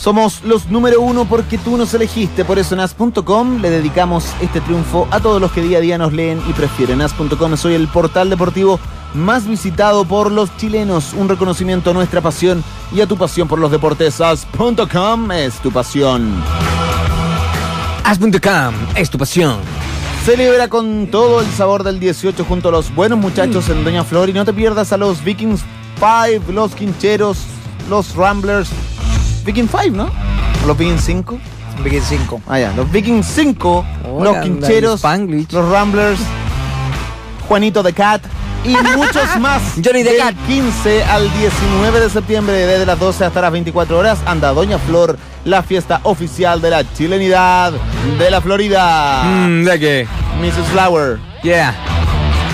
Somos los número uno porque tú nos elegiste. Por eso en as.com le dedicamos este triunfo a todos los que día a día nos leen y prefieren. As.com soy el portal deportivo más visitado por los chilenos. Un reconocimiento a nuestra pasión y a tu pasión por los deportes. As.com es tu pasión. As.com es tu pasión. Celebra con todo el sabor del 18 junto a los buenos muchachos en Doña Flor y no te pierdas a los Vikings 5, los Quincheros, los Ramblers. Viking 5, ¿no? ¿O los Vikings 5? Viking 5. Ah, ya, los Vikings 5, Hola, los Quincheros, los Ramblers, Juanito de Cat y muchos más. Johnny the Del Cat. 15 al 19 de septiembre, desde las 12 hasta las 24 horas, anda Doña Flor, la fiesta oficial de la chilenidad de la Florida. Mmm, ¿de qué? Mrs. Flower. Yeah.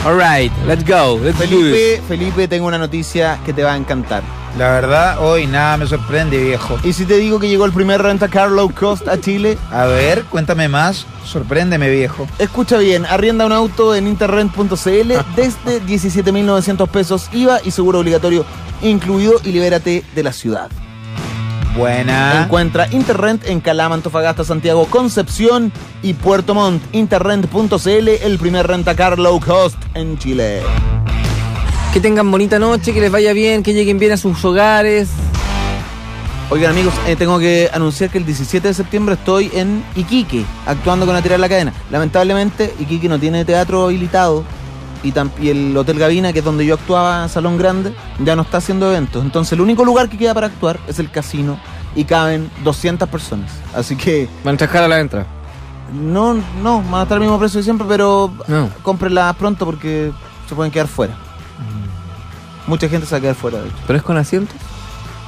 Alright, let's go. Let's. Felipe, Felipe, tengo una noticia que te va a encantar. La verdad, hoy nada me sorprende, viejo. ¿Y si te digo que llegó el primer rentacar low cost a Chile? A ver, cuéntame más. Sorpréndeme, viejo. Escucha bien, arrienda un auto en interrent.cl desde 17.900 pesos IVA y seguro obligatorio incluido y libérate de la ciudad. Buena. Encuentra Interrent en Calama, Antofagasta, Santiago, Concepción y Puerto Montt. Interrent.cl, el primer rentacar low cost en Chile. Que tengan bonita noche, que les vaya bien, que lleguen bien a sus hogares. Oigan amigos, eh, tengo que anunciar que el 17 de septiembre estoy en Iquique, actuando con la Tirar la Cadena. Lamentablemente, Iquique no tiene teatro habilitado y, el Hotel Gavina, que es donde yo actuaba, Salón Grande, ya no está haciendo eventos. Entonces el único lugar que queda para actuar es el casino y caben 200 personas. Así que Van a la entrada. no, no, van a estar al mismo precio de siempre, pero No. cómprenla pronto porque se pueden quedar fuera. Mucha gente se va a quedar fuera, de hecho. ¿Pero es con asientos?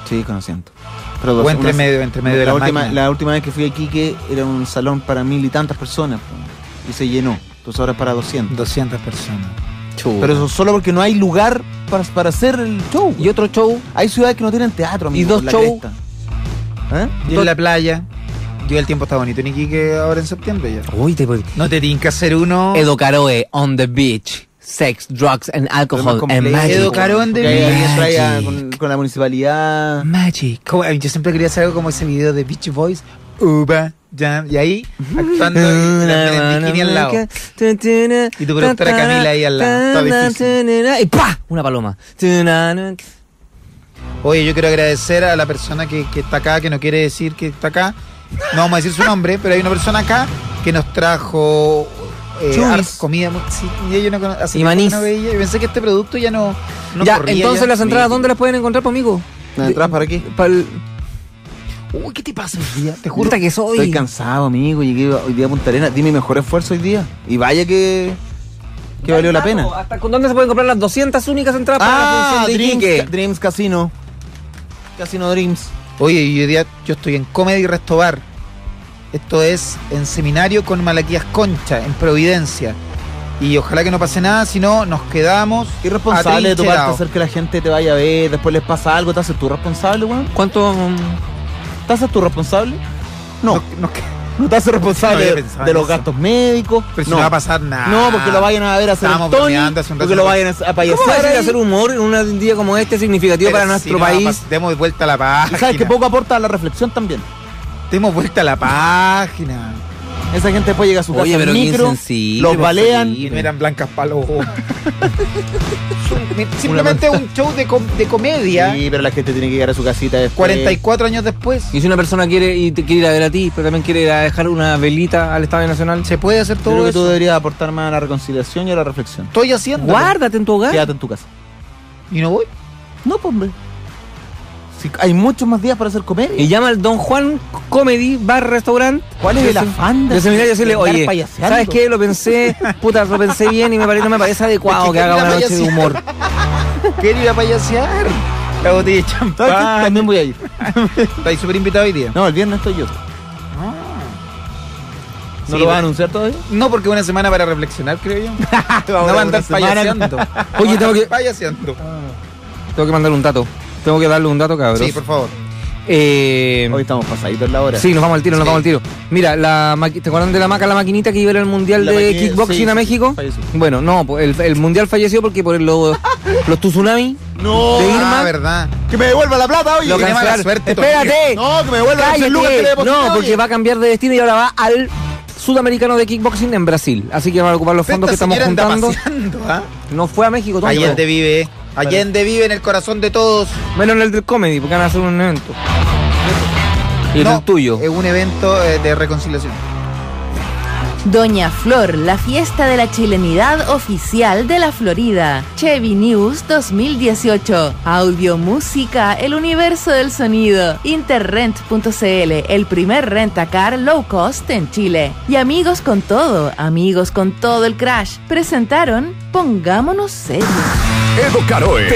Sí, con asiento. Pero O entre medio, entre medio de la la última, máquina. la última vez que fui a Iquique era un salón para mil y tantas personas y se llenó. Entonces ahora es para 200. 200 personas. Pero eso solo porque no hay lugar para, para hacer el show. y otro show. Hay ciudades que no tienen teatro, amigo, Y dos shows. ¿Eh? Y en la playa. Yo el tiempo está bonito, ni que ahora en septiembre ya. Uy, te No te tienen que hacer uno. Edo Caroe on the beach. Sex, drugs and alcohol and magic. Edo Carón de ya con, con la municipalidad. Magic. Como- Yo siempre quería hacer algo como ese video de Beach Boys. Uba, jam, y ahí actuando y la bikini al lado. Y tu productora Camila ahí al lado. Está difícil. Y ¡pa! Una paloma. Oye, yo quiero agradecer a la persona que, que está acá, que no quiere decir que está acá. No vamos a decir su nombre, pero hay una persona acá que nos trajo eh, har- comida. Sí, y yo no manís. no veía, y pensé que este producto ya no, no ya, corría entonces ya. las entradas, ¿dónde las pueden encontrar, pues, amigo? ¿Las entradas para qué? Para el... Uy, ¿qué te pasa hoy día? Te juro. Que soy. Estoy cansado, amigo. Llegué hoy día a Punta Arenas. Di mi mejor esfuerzo hoy día. Y vaya que, que valió la pena. ¿Hasta con dónde se pueden comprar las 200 únicas entradas para la Ah, función de Dreams? Dreams Casino. Casino Dreams. Oye, y hoy día yo estoy en Comedy Restobar. Esto es en seminario con Malaquías Concha, en Providencia. Y ojalá que no pase nada, si no, nos quedamos. Irresponsable de tu parte hacer que la gente te vaya a ver. Después les pasa algo. ¿Te haces tú responsable, weón? ¿Cuánto? um, ¿Te haces tú responsable? No. Nos que- No te haces responsable No de, los eso. gastos médicos. Pero si no. no va a pasar nada. No, porque lo vayan a ver a hacer Estábamos el Tony, hace un porque lo vayan a ¿Cómo payasear ahí. hacer humor en un día como este significativo Pero para si nuestro no país? pas- Demos vuelta a la página. Y sabes que poco aporta a la reflexión también. Demos vuelta a la página. Esa gente después llega a su casa Oye, en pero micro, los balean. Y miran blancas palomas. Simplemente un show de, com- de comedia. Sí, pero la gente tiene que llegar a su casita después. 44 años después. Y si una persona quiere y te quiere ir a ver a ti, pero también quiere ir a dejar una velita al Estadio Nacional, Se puede hacer todo creo que tú deberías aportar más a la reconciliación y a la reflexión. Estoy haciendo. guárdate en tu hogar. Quédate en tu casa. Y no voy. No, pues, hombre. Si hay muchos más días para hacer comedia. Y llama al Don Juan Comedy Bar Restaurant. ¿Cuál es el afán de De seminario decirle, andar oye, payaseando? ¿sabes qué? Lo pensé, puta, lo pensé bien y me parece, no me parece adecuado que haga una noche de humor. Quiero ir a payasear. La botella de champán. También voy a ir. Estáis súper invitado hoy día. No, el viernes estoy yo. ¿No Sí, lo vas a pero- anunciar todavía? No, porque una semana para reflexionar, creo yo. no va a andar payaseando. Oye, tengo que- Payaseando. Tengo que mandarle un dato. Tengo que darle un dato, cabrón. Sí, por favor. Eh, Hoy estamos pasaditos en la hora. Sí, nos vamos al tiro, nos Sí. vamos al tiro. Mira, la ¿te acuerdan de la maca, la maquinita que iba al mundial La de kickboxing sí, a México? falleció. Bueno, no, pues el, el mundial falleció porque por los, los tsunami No, de Irma Ah, verdad. que me devuelva la plata, oye. lo tiene mala suerte, Espérate, No, que me devuelva el lucas que le cállate. No, porque oye. va a cambiar de destino y ahora va al sudamericano de kickboxing en Brasil. Así que van a ocupar los fondos que Esta estamos anda juntando. paseando, ¿ah? No fue a México, Toño, Allende vive. Allende vive en el corazón de todos. menos en el del comedy, porque van a hacer un evento. Y No, el tuyo. Es un evento eh, de reconciliación. Doña Flor, la fiesta de la chilenidad oficial de la Florida. Chevy News 2018. Audio, música, el universo del sonido. Interrent.cl, el primer rentacar low cost en Chile. Y amigos con todo, amigos con todo el crash. Presentaron Pongámonos serios. Edo Caroe.